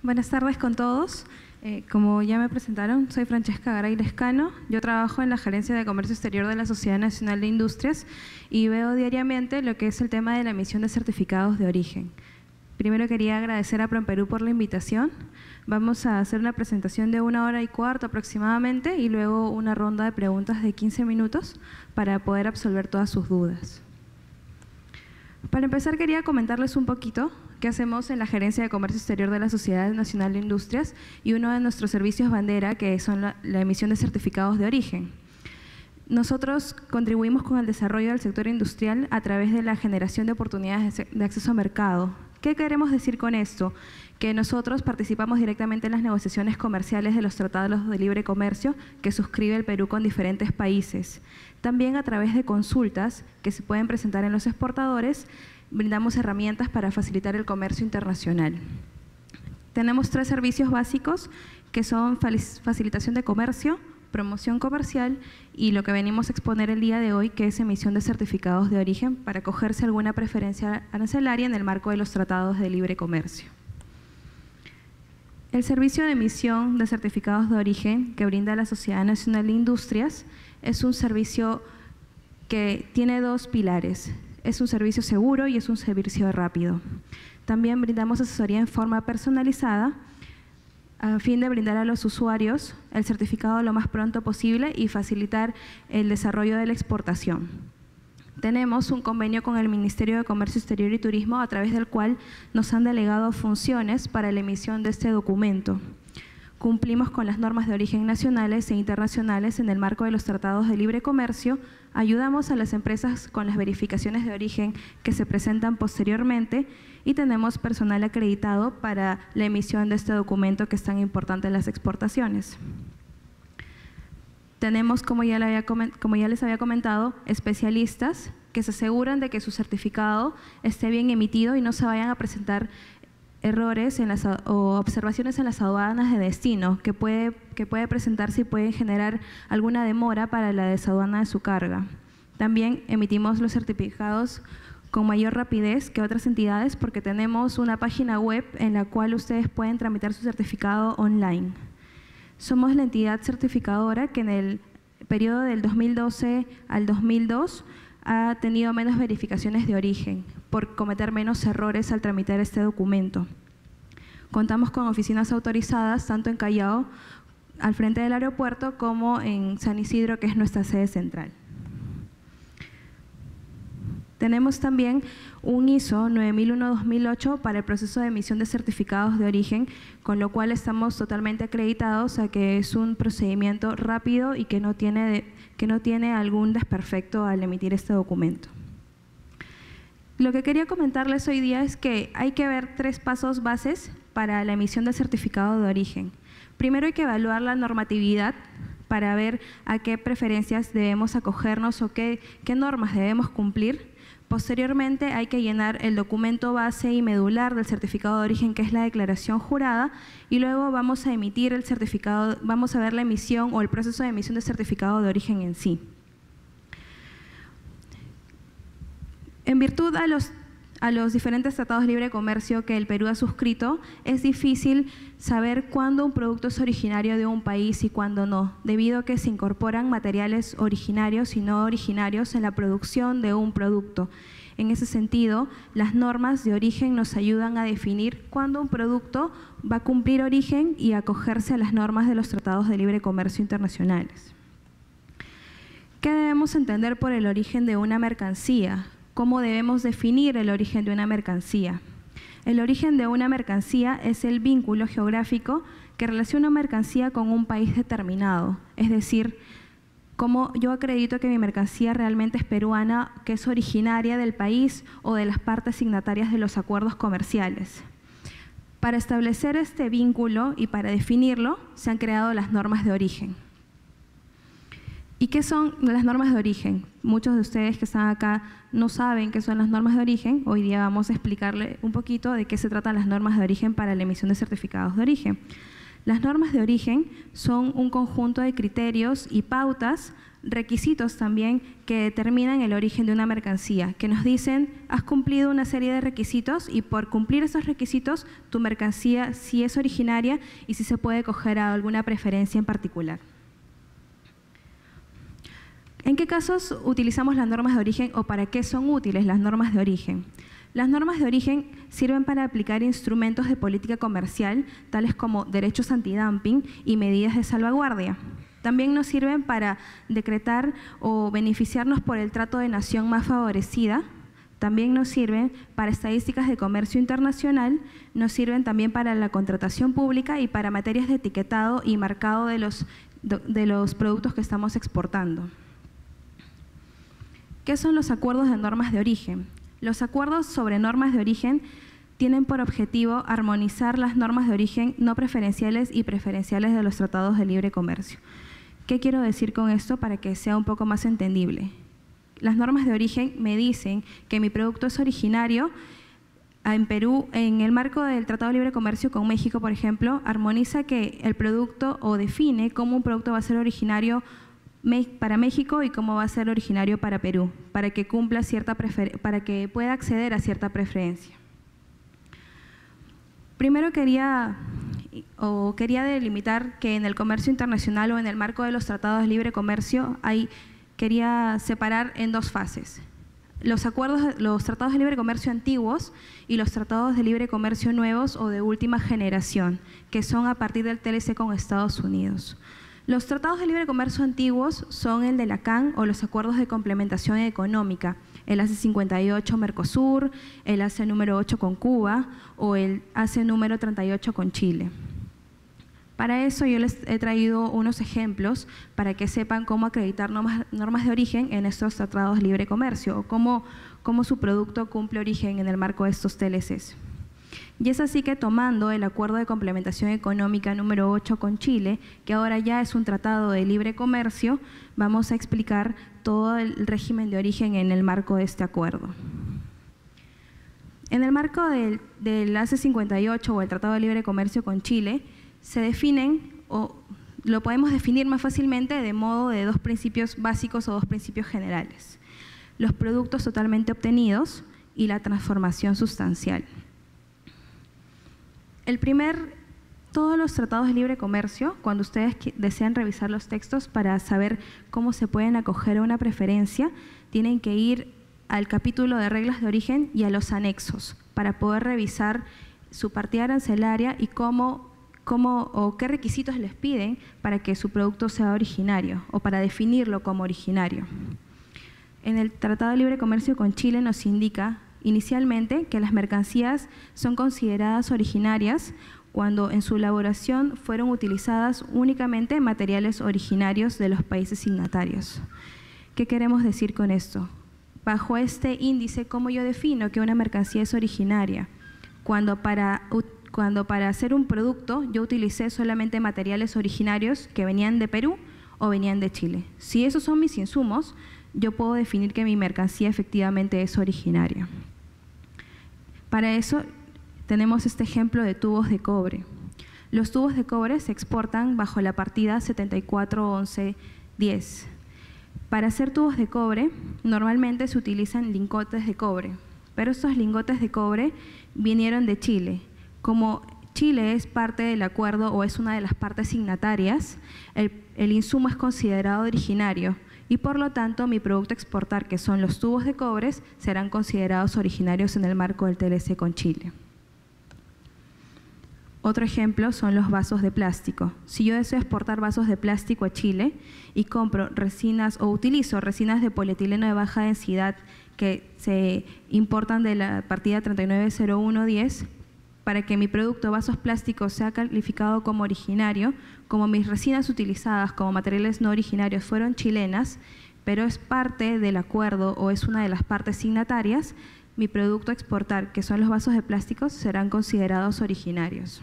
Buenas tardes con todos. Eh, como ya me presentaron, soy Francesca Garay Lescano. Yo trabajo en la Gerencia de Comercio Exterior de la Sociedad Nacional de Industrias y veo diariamente lo que es el tema de la emisión de certificados de origen. Primero quería agradecer a ProPerú por la invitación. Vamos a hacer una presentación de una hora y cuarto aproximadamente y luego una ronda de preguntas de 15 minutos para poder absolver todas sus dudas. Para empezar quería comentarles un poquito que hacemos en la Gerencia de Comercio Exterior de la Sociedad Nacional de Industrias y uno de nuestros servicios bandera, que son la, emisión de certificados de origen. Nosotros contribuimos con el desarrollo del sector industrial a través de la generación de oportunidades de acceso a mercado. ¿Qué queremos decir con esto? Que nosotros participamos directamente en las negociaciones comerciales de los tratados de libre comercio que suscribe el Perú con diferentes países. También a través de consultas que se pueden presentar en los exportadores brindamos herramientas para facilitar el comercio internacional. Tenemos tres servicios básicos que son facilitación de comercio, promoción comercial y lo que venimos a exponer el día de hoy, que es emisión de certificados de origen para cogerse alguna preferencia arancelaria en el marco de los tratados de libre comercio. El servicio de emisión de certificados de origen que brinda la Sociedad Nacional de Industrias es un servicio que tiene dos pilares es un servicio seguro y es un servicio rápido. También brindamos asesoría en forma personalizada a fin de brindar a los usuarios el certificado lo más pronto posible y facilitar el desarrollo de la exportación. Tenemos un convenio con el Ministerio de Comercio Exterior y Turismo a través del cual nos han delegado funciones para la emisión de este documento. Cumplimos con las normas de origen nacionales e internacionales en el marco de los tratados de libre comercio, ayudamos a las empresas con las verificaciones de origen que se presentan posteriormente y tenemos personal acreditado para la emisión de este documento que es tan importante en las exportaciones. Tenemos, como ya, les había comentado, especialistas que se aseguran de que su certificado esté bien emitido y no se vayan a presentar errores en las, o observaciones en las aduanas de destino que puede, que puede presentarse y puede generar alguna demora para la desaduana de su carga. También emitimos los certificados con mayor rapidez que otras entidades porque tenemos una página web en la cual ustedes pueden tramitar su certificado online. Somos la entidad certificadora que en el periodo del 2012 al 2002 ha tenido menos verificaciones de origen por cometer menos errores al tramitar este documento. Contamos con oficinas autorizadas tanto en Callao, al frente del aeropuerto, como en San Isidro, que es nuestra sede central. Tenemos también un ISO 9001-2008 para el proceso de emisión de certificados de origen, con lo cual estamos totalmente acreditados a que es un procedimiento rápido y que no tiene, que no tiene algún desperfecto al emitir este documento. Lo que quería comentarles hoy día es que hay que ver tres pasos bases para la emisión del certificado de origen. Primero hay que evaluar la normatividad para ver a qué preferencias debemos acogernos o qué, qué normas debemos cumplir. Posteriormente hay que llenar el documento base y medular del certificado de origen, que es la declaración jurada, y luego vamos a emitir el certificado, vamos a ver la emisión o el proceso de emisión del certificado de origen en sí. En virtud a los, a los diferentes tratados de libre comercio que el Perú ha suscrito, es difícil saber cuándo un producto es originario de un país y cuándo no, debido a que se incorporan materiales originarios y no originarios en la producción de un producto. En ese sentido, las normas de origen nos ayudan a definir cuándo un producto va a cumplir origen y acogerse a las normas de los tratados de libre comercio internacionales. ¿Qué debemos entender por el origen de una mercancía? Cómo debemos definir el origen de una mercancía. El origen de una mercancía es el vínculo geográfico que relaciona una mercancía con un país determinado, es decir, cómo yo acredito que mi mercancía realmente es peruana, que es originaria del país o de las partes signatarias de los acuerdos comerciales. Para establecer este vínculo y para definirlo, se han creado las normas de origen. ¿Y qué son las normas de origen? Muchos de ustedes que están acá no saben qué son las normas de origen. Hoy día vamos a explicarle un poquito de qué se tratan las normas de origen para la emisión de certificados de origen. Las normas de origen son un conjunto de criterios y pautas, requisitos también que determinan el origen de una mercancía, que nos dicen, has cumplido una serie de requisitos y por cumplir esos requisitos, tu mercancía sí es originaria y si se puede coger a alguna preferencia en particular. ¿En qué casos utilizamos las normas de origen o para qué son útiles las normas de origen? Las normas de origen sirven para aplicar instrumentos de política comercial, tales como derechos antidumping y medidas de salvaguardia. También nos sirven para decretar o beneficiarnos por el trato de nación más favorecida. También nos sirven para estadísticas de comercio internacional, nos sirven también para la contratación pública y para materias de etiquetado y marcado de los, de los productos que estamos exportando. ¿Qué son los acuerdos de normas de origen? Los acuerdos sobre normas de origen tienen por objetivo armonizar las normas de origen no preferenciales y preferenciales de los tratados de libre comercio. ¿Qué quiero decir con esto para que sea un poco más entendible? Las normas de origen me dicen que mi producto es originario en Perú, en el marco del Tratado de Libre Comercio con México, por ejemplo, armoniza que el producto o define cómo un producto va a ser originario para México y cómo va a ser originario para Perú, para que cumpla cierta para que pueda acceder a cierta preferencia. Primero quería quería delimitar que en el comercio internacional o en el marco de los tratados de libre comercio hay quería separar en dos fases. Los acuerdos, los tratados de libre comercio antiguos y los tratados de libre comercio nuevos o de última generación, que son a partir del TLC con Estados Unidos. Los tratados de libre comercio antiguos son el de la CAN o los acuerdos de complementación económica, el ACE 58 Mercosur, el ACE número 8 con Cuba o el ACE número 38 con Chile. Para eso yo les he traído unos ejemplos para que sepan cómo acreditar normas, de origen en estos tratados de libre comercio o cómo, cómo su producto cumple origen en el marco de estos TLCs. Y es así que tomando el Acuerdo de Complementación Económica número 8 con Chile, que ahora ya es un tratado de libre comercio, vamos a explicar todo el régimen de origen en el marco de este acuerdo. En el marco del, del AC58 o el Tratado de Libre Comercio con Chile, se definen o lo podemos definir más fácilmente de modo de dos principios básicos o dos principios generales. Los productos totalmente obtenidos y la transformación sustancial. El primer, todos los tratados de libre comercio, cuando ustedes desean revisar los textos para saber cómo se pueden acoger a una preferencia, tienen que ir al capítulo de reglas de origen y a los anexos para poder revisar su partida arancelaria y cómo, cómo o qué requisitos les piden para que su producto sea originario o para definirlo como originario. En el Tratado de Libre Comercio con Chile nos indica inicialmente que las mercancías son consideradas originarias cuando en su elaboración fueron utilizadas únicamente materiales originarios de los países signatarios. ¿Qué queremos decir con esto? Bajo este índice, ¿cómo yo defino que una mercancía es originaria? Cuando para, cuando para hacer un producto yo utilicé solamente materiales originarios que venían de Perú o venían de Chile. Si esos son mis insumos, yo puedo definir que mi mercancía efectivamente es originaria. Para eso tenemos este ejemplo de tubos de cobre. Los tubos de cobre se exportan bajo la partida 741110. Para hacer tubos de cobre, normalmente se utilizan lingotes de cobre, pero estos lingotes de cobre vinieron de Chile. Como Chile es parte del acuerdo o es una de las partes signatarias, el, el insumo es considerado originario y por lo tanto mi producto a exportar, que son los tubos de cobres, serán considerados originarios en el marco del TLC con Chile. Otro ejemplo son los vasos de plástico. Si yo deseo exportar vasos de plástico a Chile y compro resinas o utilizo resinas de polietileno de baja densidad que se importan de la partida 390110, para que mi producto vasos plásticos sea calificado como originario, como mis resinas utilizadas como materiales no originarios fueron chilenas, pero es parte del acuerdo o es una de las partes signatarias, mi producto a exportar, que son los vasos de plásticos, serán considerados originarios.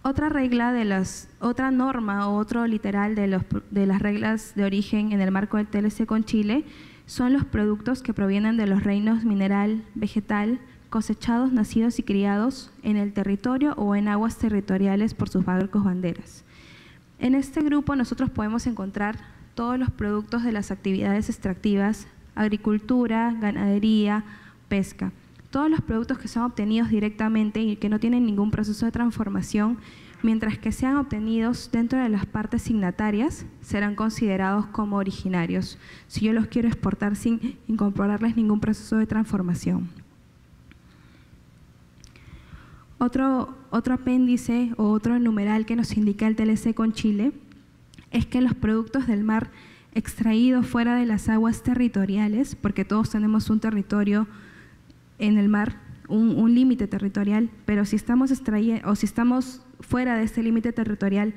Otra regla de las, otra norma o otro literal de, los, de las reglas de origen en el marco del TLC con Chile son los productos que provienen de los reinos mineral, vegetal, cosechados, nacidos y criados en el territorio o en aguas territoriales por sus barcos banderas. En este grupo nosotros podemos encontrar todos los productos de las actividades extractivas, agricultura, ganadería, pesca. Todos los productos que son obtenidos directamente y que no tienen ningún proceso de transformación, mientras que sean obtenidos dentro de las partes signatarias, serán considerados como originarios, si yo los quiero exportar sin incorporarles ningún proceso de transformación. Otro, otro apéndice o otro numeral que nos indica el TLC con Chile es que los productos del mar extraídos fuera de las aguas territoriales, porque todos tenemos un territorio en el mar, un, límite territorial, pero si estamos o si estamos fuera de este límite territorial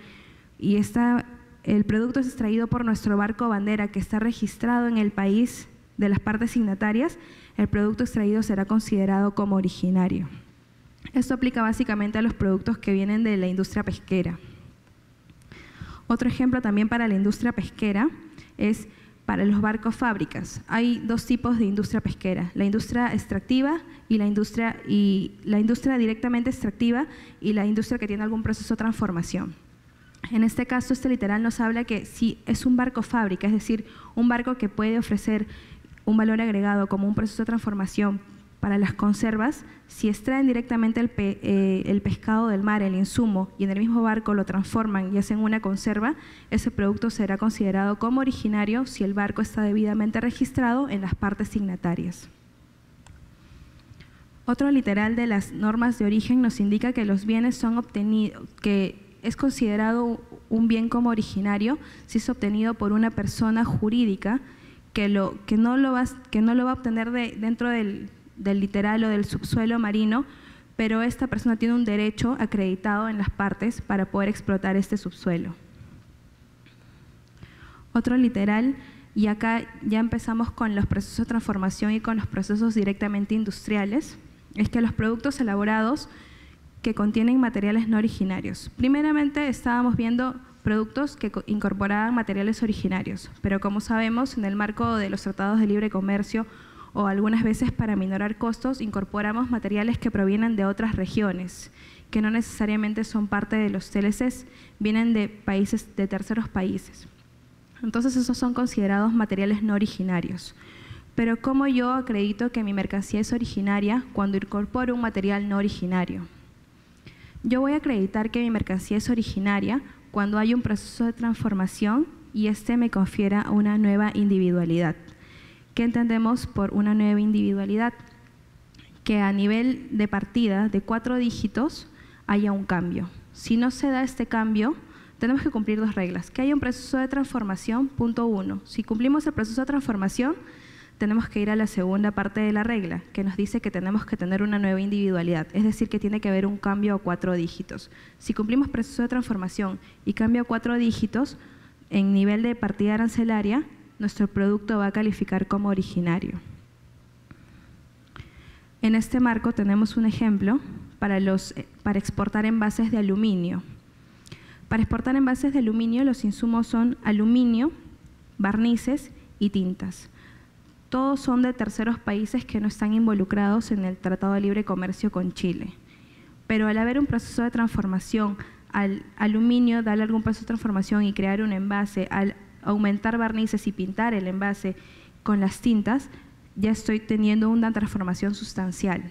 y está, el producto es extraído por nuestro barco bandera que está registrado en el país de las partes signatarias, el producto extraído será considerado como originario. Esto aplica básicamente a los productos que vienen de la industria pesquera. Otro ejemplo también para la industria pesquera es para los barcos fábricas. Hay dos tipos de industria pesquera, la industria extractiva y la industria, y la industria directamente extractiva y la industria que tiene algún proceso de transformación. En este caso, este literal nos habla que si es un barco fábrica, es decir, un barco que puede ofrecer un valor agregado como un proceso de transformación para las conservas, si extraen directamente eh, el, pescado del mar, el insumo, y en el mismo barco lo transforman y hacen una conserva, ese producto será considerado como originario si el barco está debidamente registrado en las partes signatarias. Otro literal de las normas de origen nos indica que los bienes son obtenidos, que es considerado un bien como originario si es obtenido por una persona jurídica que, lo, que, no, lo va, a obtener de, dentro del, del literal o del subsuelo marino, pero esta persona tiene un derecho acreditado en las partes para poder explotar este subsuelo. Otro literal, y acá ya empezamos con los procesos de transformación y con los procesos directamente industriales, es que los productos elaborados que contienen materiales no originarios. Primeramente estábamos viendo productos que incorporaban materiales originarios, pero como sabemos, en el marco de los tratados de libre comercio o algunas veces para minorar costos incorporamos materiales que provienen de otras regiones, que no necesariamente son parte de los TLCs, vienen de países de terceros países. Entonces esos son considerados materiales no originarios. Pero ¿cómo yo acredito que mi mercancía es originaria cuando incorporo un material no originario? Yo voy a acreditar que mi mercancía es originaria cuando hay un proceso de transformación y este me confiera una nueva individualidad. ¿Qué entendemos por una nueva individualidad? Que a nivel de partida de cuatro dígitos haya un cambio. Si no se da este cambio, tenemos que cumplir dos reglas. Que haya un proceso de transformación, punto uno. Si cumplimos el proceso de transformación, tenemos que ir a la segunda parte de la regla, que nos dice que tenemos que tener una nueva individualidad, es decir, que tiene que haber un cambio a cuatro dígitos. Si cumplimos proceso de transformación y cambio a cuatro dígitos, en nivel de partida arancelaria, nuestro producto va a calificar como originario. En este marco tenemos un ejemplo para, los, para exportar envases de aluminio. Para exportar envases de aluminio los insumos son aluminio, barnices y tintas. Todos son de terceros países que no están involucrados en el Tratado de Libre Comercio con Chile. Pero al haber un proceso de transformación al aluminio, darle algún proceso de transformación y crear un envase, al aumentar barnices y pintar el envase con las tintas, ya estoy teniendo una transformación sustancial.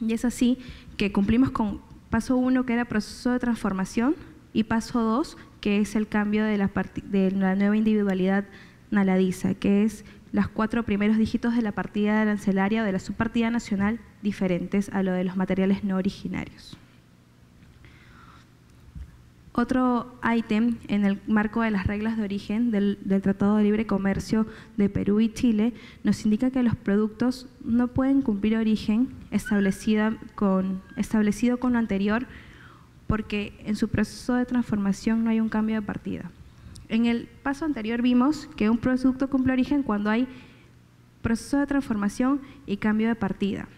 Y es así que cumplimos con paso uno, que era proceso de transformación, y paso dos, que es el cambio de la, de la nueva individualidad naladiza, que es los cuatro primeros dígitos de la partida arancelaria o de la subpartida nacional diferentes a lo de los materiales no originarios. Otro ítem en el marco de las reglas de origen del, Tratado de Libre Comercio de Perú y Chile nos indica que los productos no pueden cumplir origen con, establecido con lo anterior porque en su proceso de transformación no hay un cambio de partida. En el paso anterior vimos que un producto cumple origen cuando hay proceso de transformación y cambio de partida.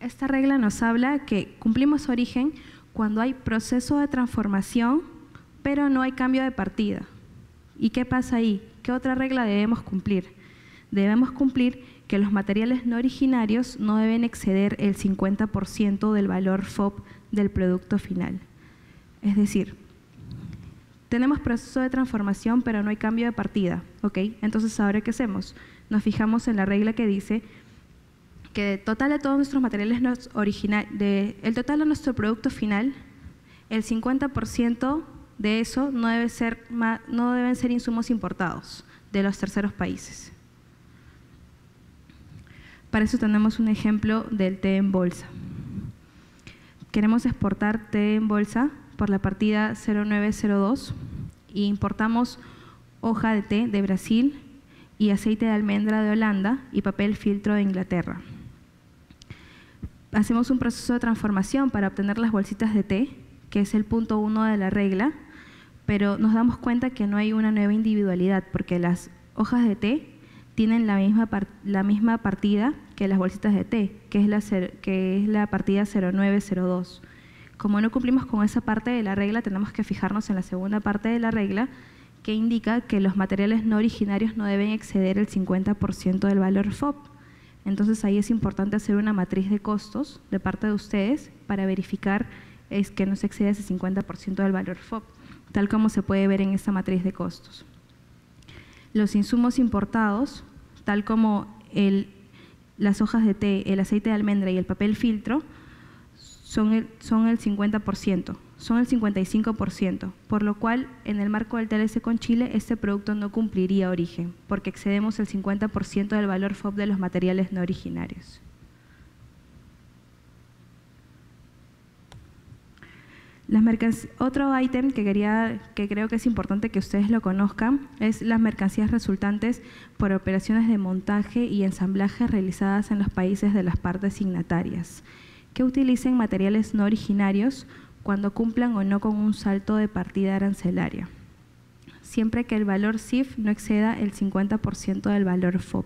Esta regla nos habla que cumplimos origen cuando hay proceso de transformación, pero no hay cambio de partida. ¿Y qué pasa ahí? ¿Qué otra regla debemos cumplir? Debemos cumplir que los materiales no originarios no deben exceder el 50% del valor FOB del producto final. Es decir, tenemos proceso de transformación, pero no hay cambio de partida, ¿ok? Entonces, ¿ahora qué hacemos? Nos fijamos en la regla que dice que de total de todos nuestros materiales originales, de, el total de nuestro producto final, el 50% de eso no, debe ser, no deben ser insumos importados de los terceros países. Para eso tenemos un ejemplo del té en bolsa. Queremos exportar té en bolsa por la partida 0902 y importamos hoja de té de Brasil y aceite de almendra de Holanda y papel filtro de Inglaterra. Hacemos un proceso de transformación para obtener las bolsitas de té, que es el punto uno de la regla, pero nos damos cuenta que no hay una nueva individualidad porque las hojas de té tienen la misma, la misma partida que las bolsitas de té, que es la, que es la partida 0902. Como no cumplimos con esa parte de la regla, tenemos que fijarnos en la segunda parte de la regla, que indica que los materiales no originarios no deben exceder el 50% del valor FOB. Entonces ahí es importante hacer una matriz de costos de parte de ustedes para verificar es que no se exceda ese 50% del valor FOB, tal como se puede ver en esta matriz de costos. Los insumos importados, tal como las hojas de té, el aceite de almendra y el papel filtro, son el, son el 50%, son el 55%, por lo cual en el marco del TLC con Chile este producto no cumpliría origen, porque excedemos el 50% del valor FOB de los materiales no originarios. Las otro ítem que, quería, que creo que es importante que ustedes lo conozcan es las mercancías resultantes por operaciones de montaje y ensamblaje realizadas en los países de las partes signatarias que utilicen materiales no originarios cuando cumplan o no con un salto de partida arancelaria, siempre que el valor CIF no exceda el 50% del valor FOB.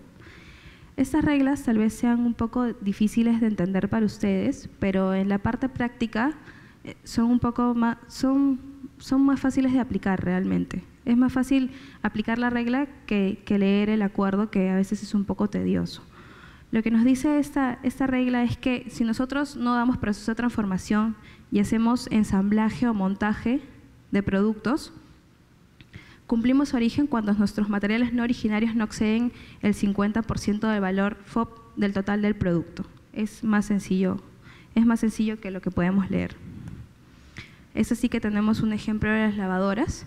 Estas reglas tal vez sean un poco difíciles de entender para ustedes, pero en la parte práctica eh, son un poco más, son, son más fáciles de aplicar realmente. Es más fácil aplicar la regla que, leer el acuerdo, que a veces es un poco tedioso. Lo que nos dice esta, esta regla es que si nosotros no damos proceso de transformación y hacemos ensamblaje o montaje de productos, cumplimos origen cuando nuestros materiales no originarios no exceden el 50% del valor FOB del total del producto. Es más sencillo, es más sencillo que lo que podemos leer. Es así que tenemos un ejemplo de las lavadoras,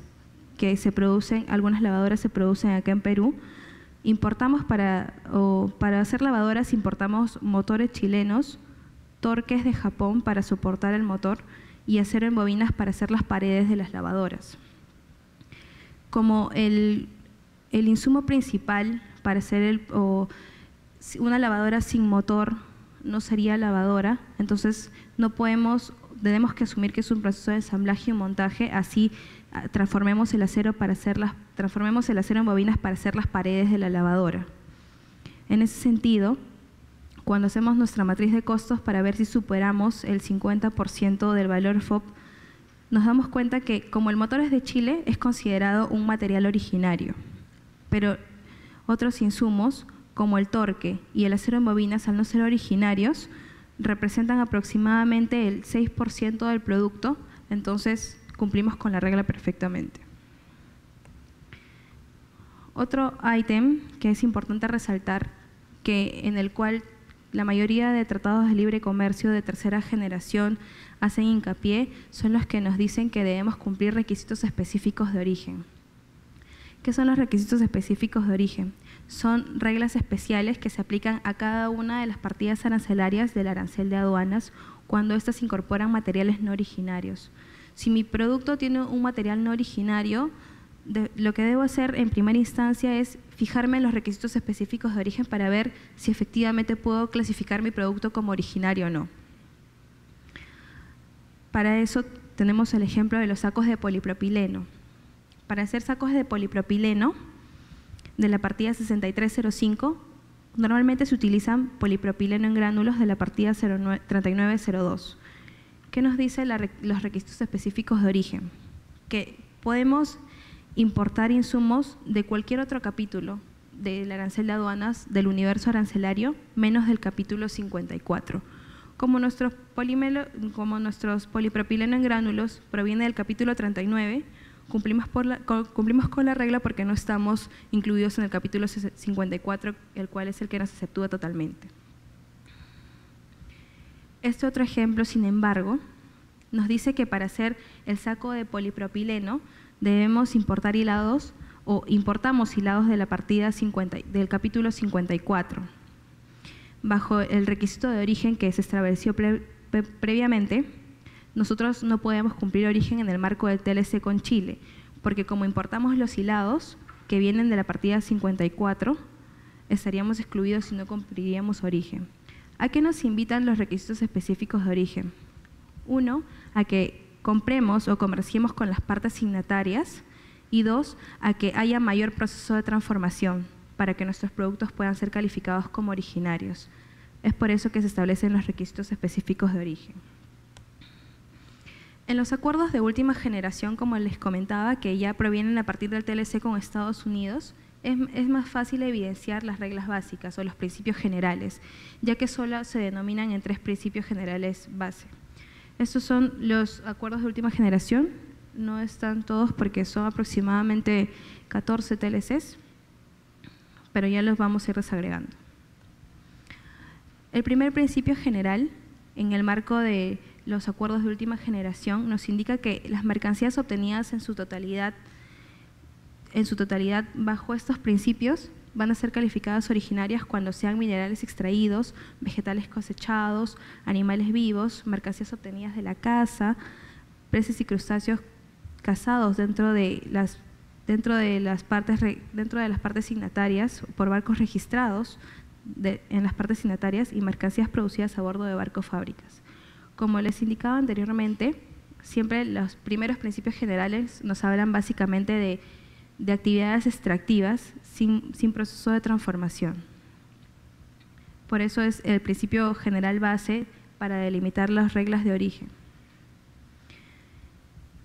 que se producen, algunas lavadoras se producen acá en Perú, Importamos para, para hacer lavadoras, importamos motores chilenos, torques de Japón para soportar el motor y acero en bobinas para hacer las paredes de las lavadoras. Como el, insumo principal para hacer el, una lavadora sin motor no sería lavadora, entonces no podemos, tenemos que asumir que es un proceso de ensamblaje y montaje, así Ah, transformemos el acero para hacer las, transformemos el acero en bobinas para hacer las paredes de la lavadora. En ese sentido, cuando hacemos nuestra matriz de costos para ver si superamos el 50% del valor FOB, nos damos cuenta que como el motor es de Chile, es considerado un material originario, pero otros insumos, como el torque y el acero en bobinas, al no ser originarios, representan aproximadamente el 6% del producto, entonces cumplimos con la regla perfectamente. Otro ítem que es importante resaltar, que en el cual la mayoría de tratados de libre comercio de tercera generación hacen hincapié, son los que nos dicen que debemos cumplir requisitos específicos de origen. ¿Qué son los requisitos específicos de origen? Son reglas especiales que se aplican a cada una de las partidas arancelarias del arancel de aduanas cuando éstas incorporan materiales no originarios. Si mi producto tiene un material no originario, lo que debo hacer en primera instancia es fijarme en los requisitos específicos de origen para ver si efectivamente puedo clasificar mi producto como originario o no. Para eso tenemos el ejemplo de los sacos de polipropileno. Para hacer sacos de polipropileno de la partida 6305, normalmente se utilizan polipropileno en gránulos de la partida 3902. ¿Qué nos dicen los requisitos específicos de origen? Que podemos importar insumos de cualquier otro capítulo, del arancel de aduanas del universo arancelario menos del capítulo 54. Como nuestros, como nuestros polipropileno en gránulos proviene del capítulo 39, cumplimos, cumplimos con la regla porque no estamos incluidos en el capítulo 54, el cual es el que nos exceptúa totalmente. Este otro ejemplo, sin embargo, nos dice que para hacer el saco de polipropileno debemos importar hilados o importamos hilados de la partida 50, del capítulo 54, bajo el requisito de origen que se estableció previamente, nosotros no podemos cumplir origen en el marco del TLC con Chile, porque como importamos los hilados que vienen de la partida 54, estaríamos excluidos y no cumpliríamos origen. ¿A qué nos invitan los requisitos específicos de origen? Uno, a que compremos o comerciemos con las partes signatarias y dos, a que haya mayor proceso de transformación para que nuestros productos puedan ser calificados como originarios. Es por eso que se establecen los requisitos específicos de origen. En los acuerdos de última generación, como les comentaba, que ya provienen a partir del TLC con Estados Unidos, es, es, más fácil evidenciar las reglas básicas o los principios generales, ya que solo se denominan en tres principios generales base. Estos son los acuerdos de última generación, no están todos porque son aproximadamente 14 TLCs, pero ya los vamos a ir desagregando. El primer principio general, en el marco de los acuerdos de última generación, nos indica que las mercancías obtenidas en su totalidad, en su totalidad bajo estos principios van a ser calificadas originarias cuando sean minerales extraídos, vegetales cosechados, animales vivos, mercancías obtenidas de la caza, peces y crustáceos casados dentro de las dentro de las partes dentro de las partes signatarias por barcos registrados en las partes signatarias y mercancías producidas a bordo de barcos fábricas. Como les indicaba anteriormente, siempre los primeros principios generales nos hablan básicamente de, de actividades extractivas sin, sin proceso de transformación. Por eso es el principio general base para delimitar las reglas de origen.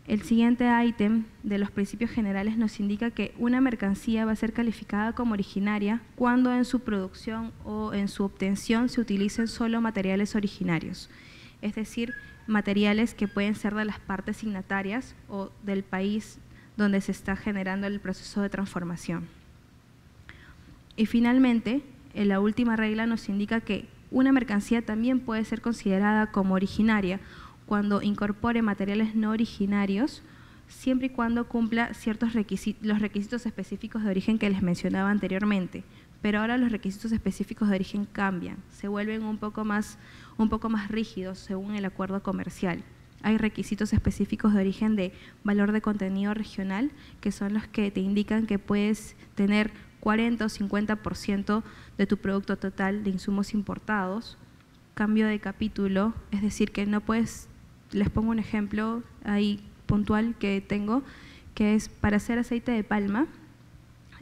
El siguiente ítem de los principios generales nos indica que una mercancía va a ser calificada como originaria cuando en su producción o en su obtención se utilicen solo materiales originarios, es decir, materiales que pueden ser de las partes signatarias o del país donde se está generando el proceso de transformación. Y finalmente, la última regla nos indica que una mercancía también puede ser considerada como originaria cuando incorpore materiales no originarios, siempre y cuando cumpla ciertos requisitos, los requisitos específicos de origen que les mencionaba anteriormente. Pero ahora los requisitos específicos de origen cambian, se vuelven un poco más, un poco más rígidos según el acuerdo comercial. Hay requisitos específicos de origen de valor de contenido regional, que son los que te indican que puedes tener 40 o 50% de tu producto total de insumos importados. Cambio de capítulo, es decir, que no puedes les pongo un ejemplo ahí puntual que tengo, que es para hacer aceite de palma,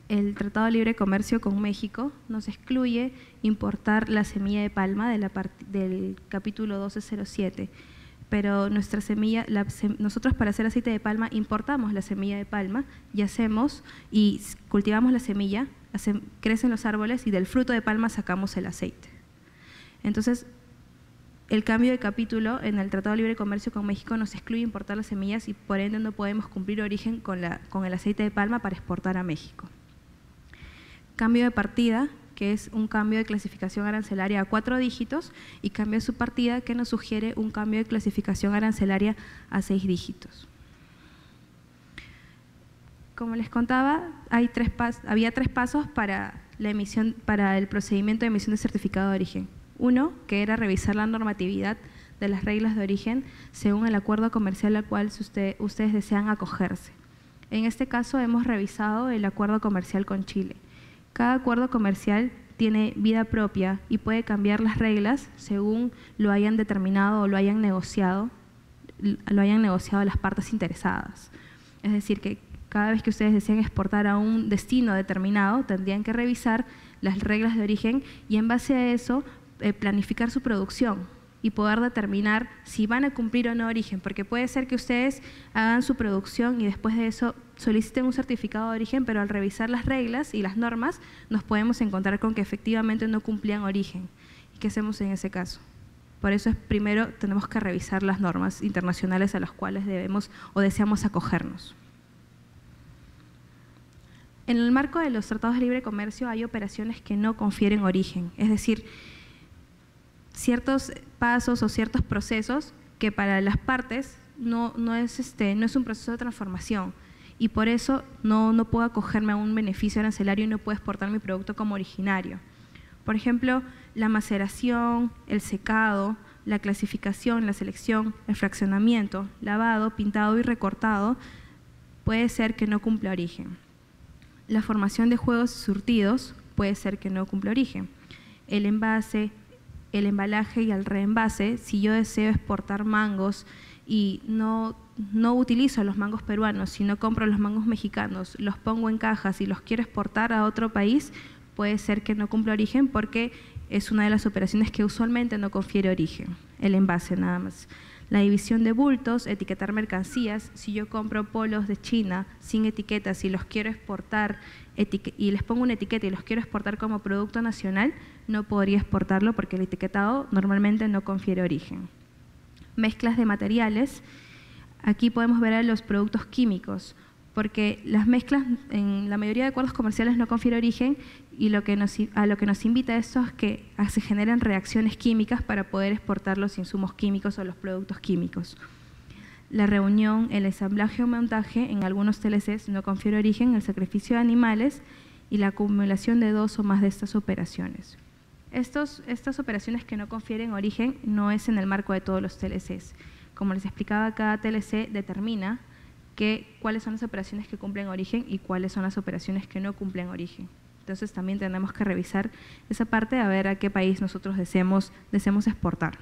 el Tratado de Libre Comercio con México nos excluye importar la semilla de palma de la del capítulo 1207, pero nuestra semilla, nosotros para hacer aceite de palma importamos la semilla de palma y hacemos y cultivamos la semilla, crecen los árboles y del fruto de palma sacamos el aceite. Entonces, el cambio de capítulo en el Tratado de Libre Comercio con México nos excluye importar las semillas y por ende no podemos cumplir origen con, el aceite de palma para exportar a México. Cambio de partida, que es un cambio de clasificación arancelaria a cuatro dígitos, y cambio de subpartida, que nos sugiere un cambio de clasificación arancelaria a seis dígitos. Como les contaba, había tres pasos para, la emisión, para el procedimiento de emisión de certificado de origen uno, que era revisar la normatividad de las reglas de origen según el acuerdo comercial al cual ustedes desean acogerse. En este caso hemos revisado el acuerdo comercial con Chile. Cada acuerdo comercial tiene vida propia y puede cambiar las reglas según lo hayan determinado o lo hayan negociado, lo hayan negociado las partes interesadas. Es decir, que cada vez que ustedes desean exportar a un destino determinado, tendrían que revisar las reglas de origen y en base a eso eh, planificar su producción, y poder determinar si van a cumplir o no origen, porque puede ser que ustedes hagan su producción y después de eso soliciten un certificado de origen, pero al revisar las reglas y las normas nos podemos encontrar con que efectivamente no cumplían origen. ¿Y qué hacemos en ese caso? Por eso es primero tenemos que revisar las normas internacionales a las cuales debemos o deseamos acogernos. En el marco de los tratados de libre comercio hay operaciones que no confieren origen, es decir, ciertos pasos o ciertos procesos que para las partes no, no, es, este, no es un proceso de transformación y por eso no, no puedo acogerme a un beneficio arancelario y no puedo exportar mi producto como originario. Por ejemplo, la maceración, el secado, la clasificación, la selección, el fraccionamiento, lavado, pintado y recortado puede ser que no cumpla origen. La formación de juegos surtidos puede ser que no cumpla origen. El envase, el embalaje y el reenvase, si yo deseo exportar mangos y no, no utilizo los mangos peruanos, sino compro los mangos mexicanos, los pongo en cajas y los quiero exportar a otro país, puede ser que no cumpla origen porque es una de las operaciones que usualmente no confiere origen, el envase nada más. La división de bultos, etiquetar mercancías, si yo compro polos de China sin etiquetas y los quiero exportar y les pongo una etiqueta y los quiero exportar como producto nacional, no podría exportarlo porque el etiquetado normalmente no confiere origen. Mezclas de materiales, aquí podemos ver a los productos químicos, porque las mezclas en la mayoría de acuerdos comerciales no confiere origen y a lo que nos invita esto es que se generen reacciones químicas para poder exportar los insumos químicos o los productos químicos. La reunión, el ensamblaje o montaje en algunos TLCs no confiere origen, el sacrificio de animales y la acumulación de dos o más de estas operaciones. Estas operaciones que no confieren origen no es en el marco de todos los TLCs. Como les explicaba, cada TLC determina cuáles son las operaciones que cumplen origen y cuáles son las operaciones que no cumplen origen. Entonces también tenemos que revisar esa parte a ver a qué país nosotros deseemos exportar.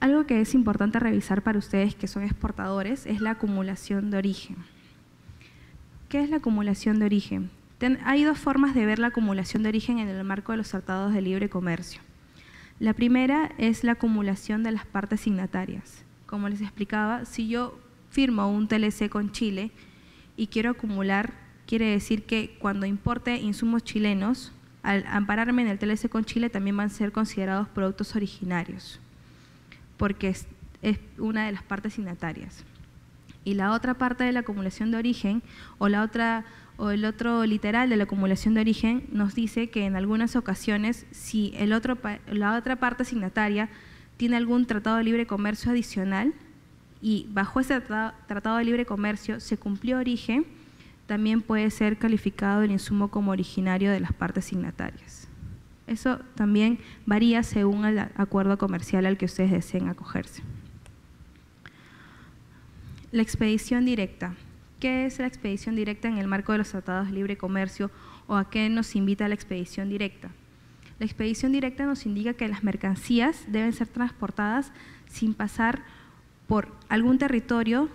Algo que es importante revisar para ustedes que son exportadores es la acumulación de origen. ¿Qué es la acumulación de origen? hay dos formas de ver la acumulación de origen en el marco de los tratados de libre comercio. La primera es la acumulación de las partes signatarias como les explicaba, si yo firmo un TLC con Chile y quiero acumular, quiere decir que cuando importe insumos chilenos, al ampararme en el TLC con Chile también van a ser considerados productos originarios, porque es, una de las partes signatarias. Y la otra parte de la acumulación de origen, o la otra o el otro literal de la acumulación de origen nos dice que en algunas ocasiones, si la otra parte signataria tiene algún tratado de libre comercio adicional y bajo ese tratado de libre comercio se cumplió origen, también puede ser calificado el insumo como originario de las partes signatarias. Eso también varía según el acuerdo comercial al que ustedes deseen acogerse. La expedición directa. ¿Qué es la expedición directa en el marco de los tratados de libre comercio o a qué nos invita la expedición directa? La expedición directa nos indica que las mercancías deben ser transportadas sin pasar por algún territorio,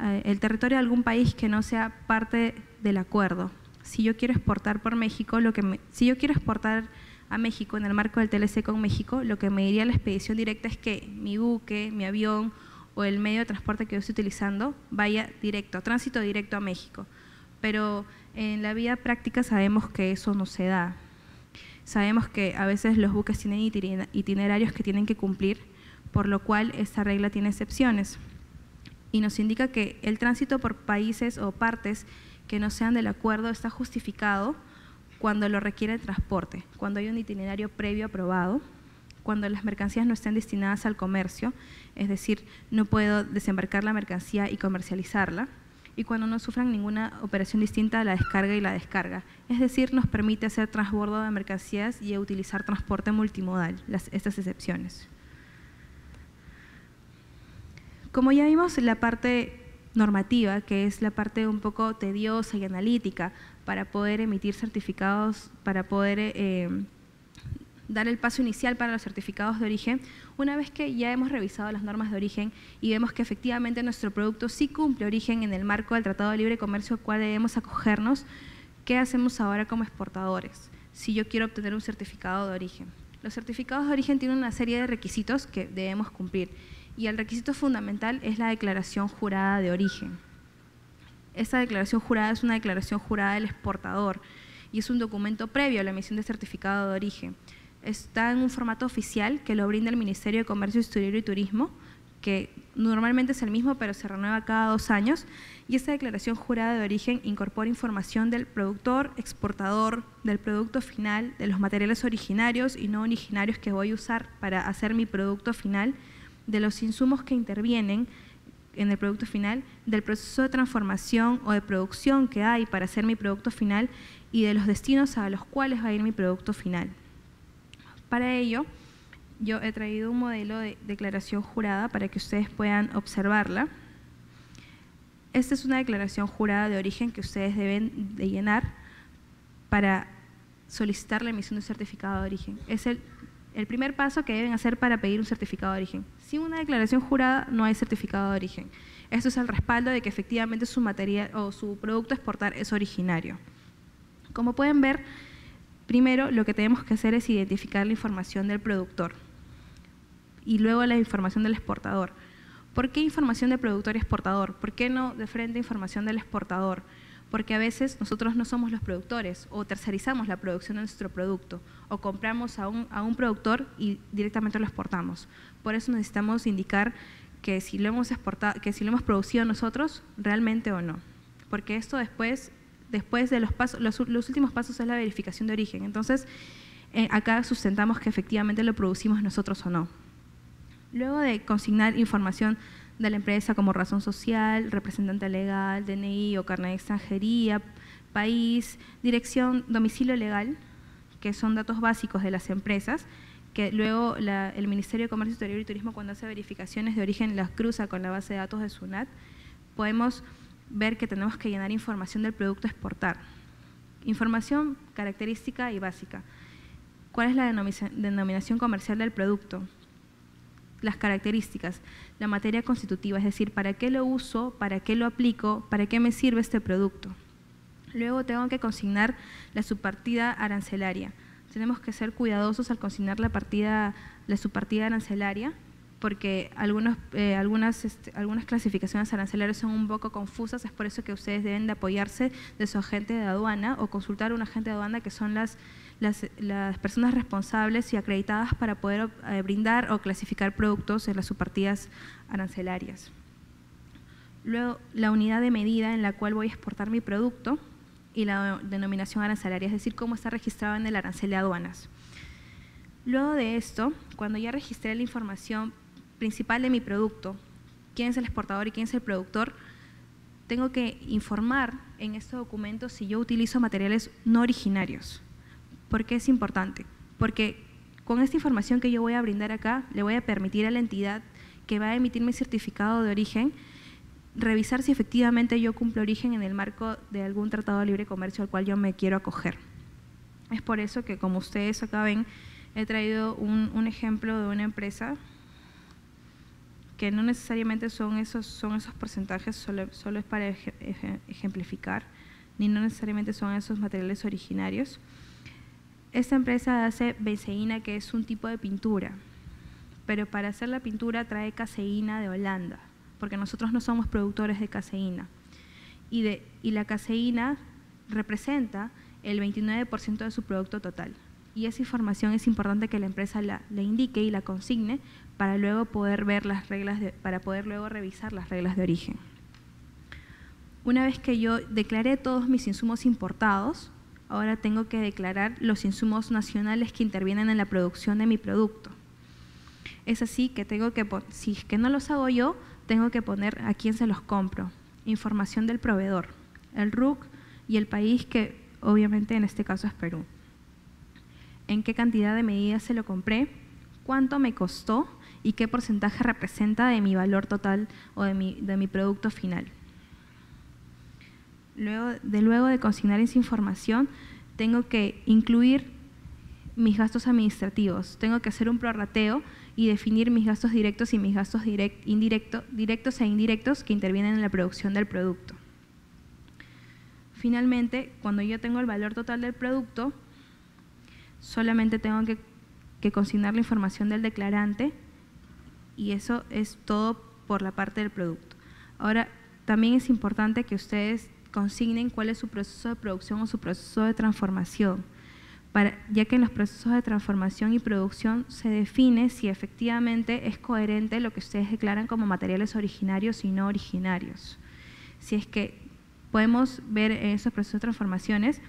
eh, el territorio de algún país que no sea parte del acuerdo. Si yo quiero exportar por México, lo que si yo quiero exportar a México en el marco del TLC con México, lo que me diría la expedición directa es que mi buque, mi avión o el medio de transporte que yo estoy utilizando vaya directo, tránsito directo a México. Pero en la vida práctica sabemos que eso no se da. Sabemos que a veces los buques tienen itinerarios que tienen que cumplir, por lo cual esta regla tiene excepciones. Y nos indica que el tránsito por países o partes que no sean del acuerdo está justificado cuando lo requiere el transporte, cuando hay un itinerario previo aprobado, cuando las mercancías no estén destinadas al comercio, es decir, no puedo desembarcar la mercancía y comercializarla, y cuando no sufran ninguna operación distinta a la descarga y la descarga. Es decir, nos permite hacer transbordo de mercancías y utilizar transporte multimodal, estas excepciones. Como ya vimos, la parte normativa, que es la parte un poco tediosa y analítica para poder emitir certificados, para poder eh, dar el paso inicial para los certificados de origen, una vez que ya hemos revisado las normas de origen y vemos que efectivamente nuestro producto sí cumple origen en el marco del Tratado de Libre Comercio al cual debemos acogernos, ¿qué hacemos ahora como exportadores? Si yo quiero obtener un certificado de origen. Los certificados de origen tienen una serie de requisitos que debemos cumplir y el requisito fundamental es la declaración jurada de origen. Esta declaración jurada es una declaración jurada del exportador y es un documento previo a la emisión de certificado de origen. Está en un formato oficial que lo brinda el Ministerio de Comercio Exterior y Turismo, que normalmente es el mismo pero se renueva cada dos años, y esta declaración jurada de origen incorpora información del productor, exportador, del producto final, de los materiales originarios y no originarios que voy a usar para hacer mi producto final, de los insumos que intervienen en el producto final, del proceso de transformación o de producción que hay para hacer mi producto final y de los destinos a los cuales va a ir mi producto final. Para ello, yo he traído un modelo de declaración jurada para que ustedes puedan observarla. Esta es una declaración jurada de origen que ustedes deben de llenar para solicitar la emisión de un certificado de origen. Es el, primer paso que deben hacer para pedir un certificado de origen. Sin una declaración jurada no hay certificado de origen. Esto es el respaldo de que efectivamente su material o su producto exportar es originario. Como pueden ver, primero lo que tenemos que hacer es identificar la información del productor y luego la información del exportador. ¿Por qué información de productor y exportador? ¿Por qué no de frente información del exportador? Porque a veces nosotros no somos los productores o tercerizamos la producción de nuestro producto o compramos a un, productor y directamente lo exportamos. Por eso necesitamos indicar que si lo hemos exportado, que si lo hemos producido nosotros, realmente o no. Porque esto después, después de los pasos, los, últimos pasos es la verificación de origen. Entonces, eh, acá sustentamos que efectivamente lo producimos nosotros o no. Luego de consignar información de la empresa como razón social, representante legal, DNI o carnet de extranjería, país, dirección, domicilio legal, que son datos básicos de las empresas, que luego el Ministerio de Comercio Exterior y Turismo cuando hace verificaciones de origen las cruza con la base de datos de SUNAT, podemos ver que tenemos que llenar información del producto a exportar. Información característica y básica. ¿Cuál es la denominación comercial del producto? las características, la materia constitutiva, es decir, para qué lo uso, para qué lo aplico, para qué me sirve este producto. Luego tengo que consignar la subpartida arancelaria. Tenemos que ser cuidadosos al consignar la, partida, la subpartida arancelaria porque algunos, eh, algunas, este, algunas clasificaciones arancelarias son un poco confusas, es por eso que ustedes deben de apoyarse de su agente de aduana o consultar a un agente de aduana que son las las, personas responsables y acreditadas para poder eh, brindar o clasificar productos en las subpartidas arancelarias. Luego, la unidad de medida en la cual voy a exportar mi producto y la denominación arancelaria, es decir, cómo está registrado en el arancel de aduanas. Luego de esto, cuando ya registré la información principal de mi producto, quién es el exportador y quién es el productor, tengo que informar en este documento si yo utilizo materiales no originarios. ¿Por qué es importante? Porque con esta información que yo voy a brindar acá, le voy a permitir a la entidad que va a emitir mi certificado de origen revisar si efectivamente yo cumplo origen en el marco de algún tratado de libre comercio al cual yo me quiero acoger. Es por eso que, como ustedes acá ven, he traído un, ejemplo de una empresa que no necesariamente son esos, son esos porcentajes, solo, solo es para ejemplificar, ni no necesariamente son esos materiales originarios. Esta empresa hace benzeína, que es un tipo de pintura, pero para hacer la pintura trae caseína de Holanda, porque nosotros no somos productores de caseína. Y, de, y la caseína representa el 29% de su producto total. Y esa información es importante que la empresa la, indique y la consigne para luego poder ver las reglas, para poder luego revisar las reglas de origen. Una vez que yo declaré todos mis insumos importados, ahora tengo que declarar los insumos nacionales que intervienen en la producción de mi producto. Es así que tengo que, si es que no los hago yo, tengo que poner a quién se los compro, información del proveedor, el RUC y el país que obviamente en este caso es Perú. En qué cantidad de medidas se lo compré, cuánto me costó y qué porcentaje representa de mi valor total o de mi, de mi producto final. Luego de, luego de consignar esa información, tengo que incluir mis gastos administrativos, tengo que hacer un prorrateo y definir mis gastos directos y mis gastos directos e indirectos que intervienen en la producción del producto. Finalmente, cuando yo tengo el valor total del producto, solamente tengo que consignar la información del declarante y eso es todo por la parte del producto. Ahora, también es importante que ustedes consignen cuál es su proceso de producción o su proceso de transformación, ya que en los procesos de transformación y producción se define si efectivamente es coherente lo que ustedes declaran como materiales originarios y no originarios. Si es que podemos ver en esos procesos de transformaciones,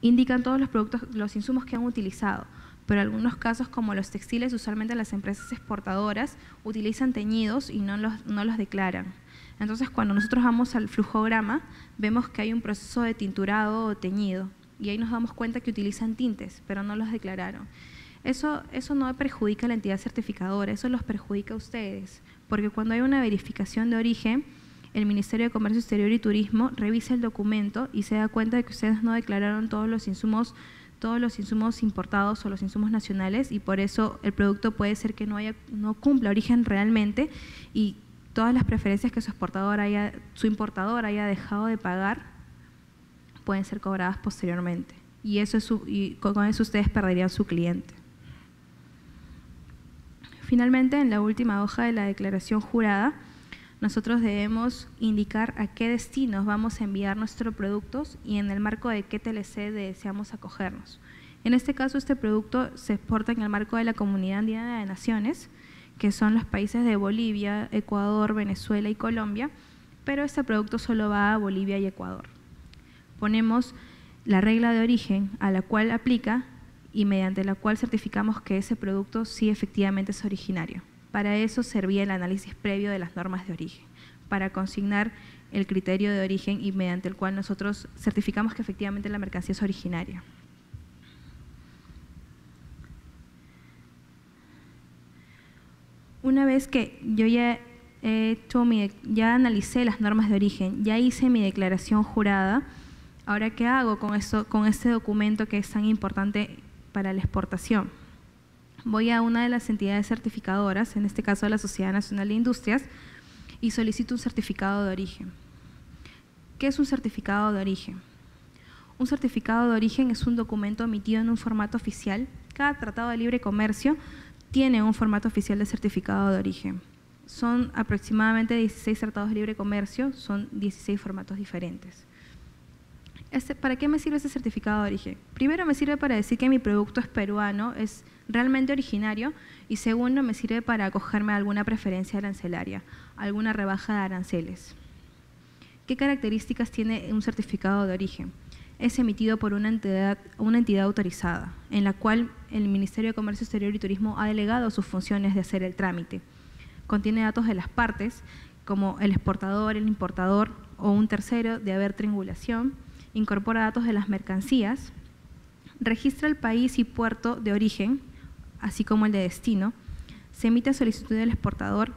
indican todos los productos, los insumos que han utilizado, pero algunos casos, como los textiles, usualmente las empresas exportadoras utilizan teñidos y no los, no los declaran. Entonces, cuando nosotros vamos al flujograma, vemos que hay un proceso de tinturado o teñido, y ahí nos damos cuenta que utilizan tintes, pero no los declararon. Eso, eso no perjudica a la entidad certificadora, eso los perjudica a ustedes, porque cuando hay una verificación de origen, el Ministerio de Comercio Exterior y Turismo revisa el documento y se da cuenta de que ustedes no declararon todos los insumos todos los insumos importados o los insumos nacionales y por eso el producto puede ser que no haya no cumpla origen realmente y todas las preferencias que su exportador haya su importador haya dejado de pagar pueden ser cobradas posteriormente y eso es y con eso ustedes perderían su cliente. Finalmente, en la última hoja de la declaración jurada, nosotros debemos indicar a qué destinos vamos a enviar nuestros productos y en el marco de qué TLC deseamos acogernos. En este caso, este producto se exporta en el marco de la Comunidad Andina de Naciones, que son los países de Bolivia, Ecuador, Venezuela y Colombia, pero este producto solo va a Bolivia y Ecuador. Ponemos la regla de origen a la cual aplica y mediante la cual certificamos que ese producto sí efectivamente es originario. Para eso servía el análisis previo de las normas de origen, para consignar el criterio de origen y mediante el cual nosotros certificamos que efectivamente la mercancía es originaria. Una vez que yo ya he hecho mi, ya analicé las normas de origen, ya hice mi declaración jurada, ahora qué hago con eso, con este documento que es tan importante para la exportación? Voy a una de las entidades certificadoras, en este caso la Sociedad Nacional de Industrias, y solicito un certificado de origen. ¿Qué es un certificado de origen? Un certificado de origen es un documento emitido en un formato oficial. Cada tratado de libre comercio tiene un formato oficial de certificado de origen. Son aproximadamente 16 tratados de libre comercio, son 16 formatos diferentes. Este, ¿Para qué me sirve ese certificado de origen? Primero me sirve para decir que mi producto es peruano, es realmente originario, y segundo me sirve para acogerme a alguna preferencia arancelaria, alguna rebaja de aranceles. ¿Qué características tiene un certificado de origen? Es emitido por una entidad, una entidad autorizada, en la cual el Ministerio de Comercio Exterior y Turismo ha delegado sus funciones de hacer el trámite. Contiene datos de las partes, como el exportador, el importador o un tercero de haber triangulación, incorpora datos de las mercancías, registra el país y puerto de origen, así como el de destino, se emite solicitud del exportador,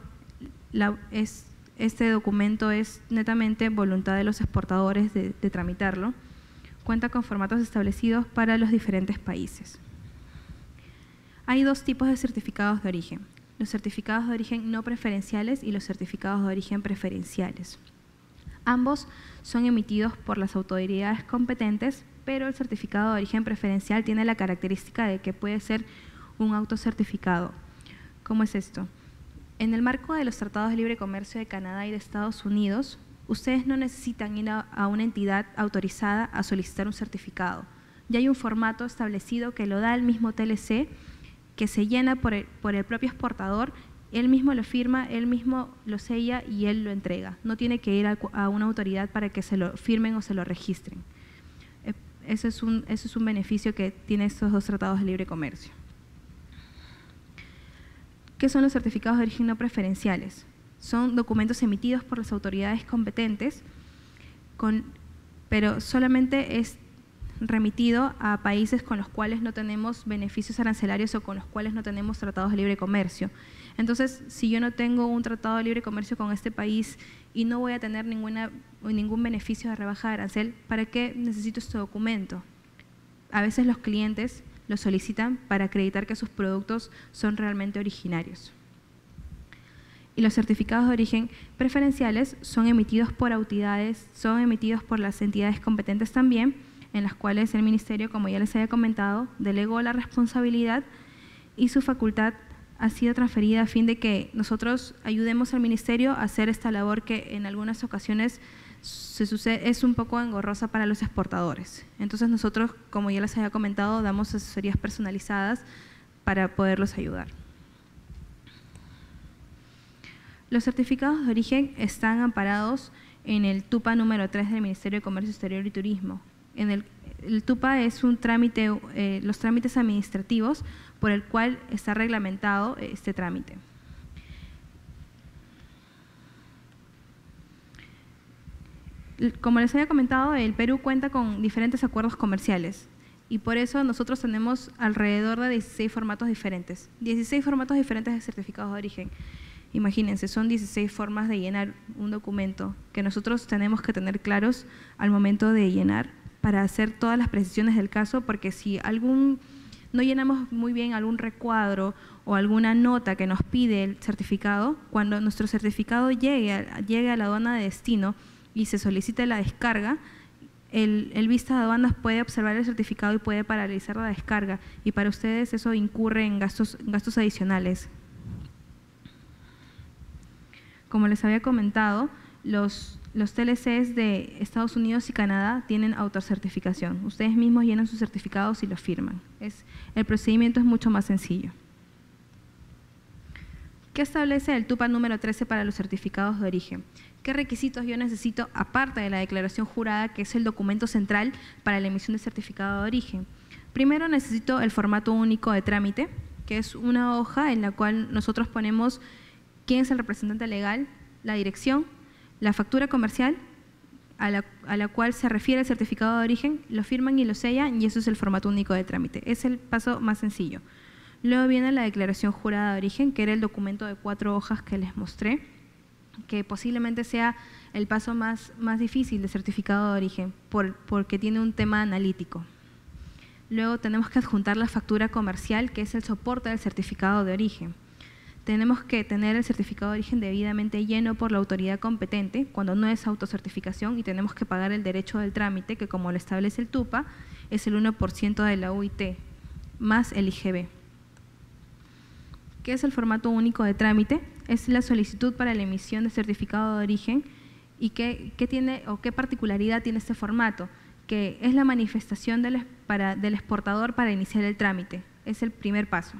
este documento es netamente voluntad de los exportadores de, de tramitarlo, cuenta con formatos establecidos para los diferentes países. Hay dos tipos de certificados de origen, los certificados de origen no preferenciales y los certificados de origen preferenciales. Ambos son emitidos por las autoridades competentes, pero el certificado de origen preferencial tiene la característica de que puede ser un autocertificado. ¿Cómo es esto? En el marco de los tratados de libre comercio de Canadá y de Estados Unidos, ustedes no necesitan ir a, una entidad autorizada a solicitar un certificado. Ya hay un formato establecido que lo da el mismo TLC, que se llena por el propio exportador él mismo lo firma, él mismo lo sella y él lo entrega. No tiene que ir a, una autoridad para que se lo firmen o se lo registren. Eh, eso es, un, eso es un beneficio que tienen estos dos tratados de libre comercio. ¿Qué son los certificados de origen no preferenciales? Son documentos emitidos por las autoridades competentes, con, pero solamente es remitido a países con los cuales no tenemos beneficios arancelarios o con los cuales no tenemos tratados de libre comercio. Entonces, si yo no tengo un tratado de libre comercio con este país y no voy a tener ninguna, ningún beneficio de rebaja de arancel, ¿para qué necesito este documento? A veces los clientes lo solicitan para acreditar que sus productos son realmente originarios. Y los certificados de origen preferenciales son emitidos por autoridades, son emitidos por las entidades competentes también, en las cuales el Ministerio, como ya les había comentado, delegó la responsabilidad y su facultad ha sido transferida a fin de que nosotros ayudemos al ministerio a hacer esta labor que en algunas ocasiones se sucede, es un poco engorrosa para los exportadores. Entonces nosotros, como ya les había comentado, damos asesorías personalizadas para poderlos ayudar. Los certificados de origen están amparados en el TUPA número 3 del Ministerio de Comercio Exterior y Turismo. En el, TUPA es un trámite, eh, los trámites administrativos por el cual está reglamentado este trámite. Como les había comentado, el Perú cuenta con diferentes acuerdos comerciales y por eso nosotros tenemos alrededor de 16 formatos diferentes, 16 formatos diferentes de certificados de origen. Imagínense, son 16 formas de llenar un documento que nosotros tenemos que tener claros al momento de llenar para hacer todas las precisiones del caso, porque si algún no llenamos muy bien algún recuadro o alguna nota que nos pide el certificado, cuando nuestro certificado llegue llegue a la aduana de destino y se solicite la descarga, el, el, vista de aduanas puede observar el certificado y puede paralizar la descarga y para ustedes eso incurre en gastos, gastos adicionales. Como les había comentado, los los TLCs de Estados Unidos y Canadá tienen autocertificación. Ustedes mismos llenan sus certificados y los firman. Es, el procedimiento es mucho más sencillo. ¿Qué establece el TUPA número 13 para los certificados de origen? ¿Qué requisitos yo necesito aparte de la declaración jurada, que es el documento central para la emisión de certificado de origen? Primero necesito el formato único de trámite, que es una hoja en la cual nosotros ponemos quién es el representante legal, la dirección, la factura comercial a la, cual se refiere el certificado de origen, lo firman y lo sellan y eso es el formato único de trámite. Es el paso más sencillo. Luego viene la declaración jurada de origen, que era el documento de cuatro hojas que les mostré, que posiblemente sea el paso más, más difícil de certificado de origen, porque tiene un tema analítico. Luego tenemos que adjuntar la factura comercial, que es el soporte del certificado de origen tenemos que tener el certificado de origen debidamente lleno por la autoridad competente cuando no es autocertificación y tenemos que pagar el derecho del trámite que como lo establece el TUPA es el 1% de la UIT más el IGB. ¿Qué es el formato único de trámite? Es la solicitud para la emisión de certificado de origen y qué, tiene o qué particularidad tiene este formato, que es la manifestación del exportador para iniciar el trámite. Es el primer paso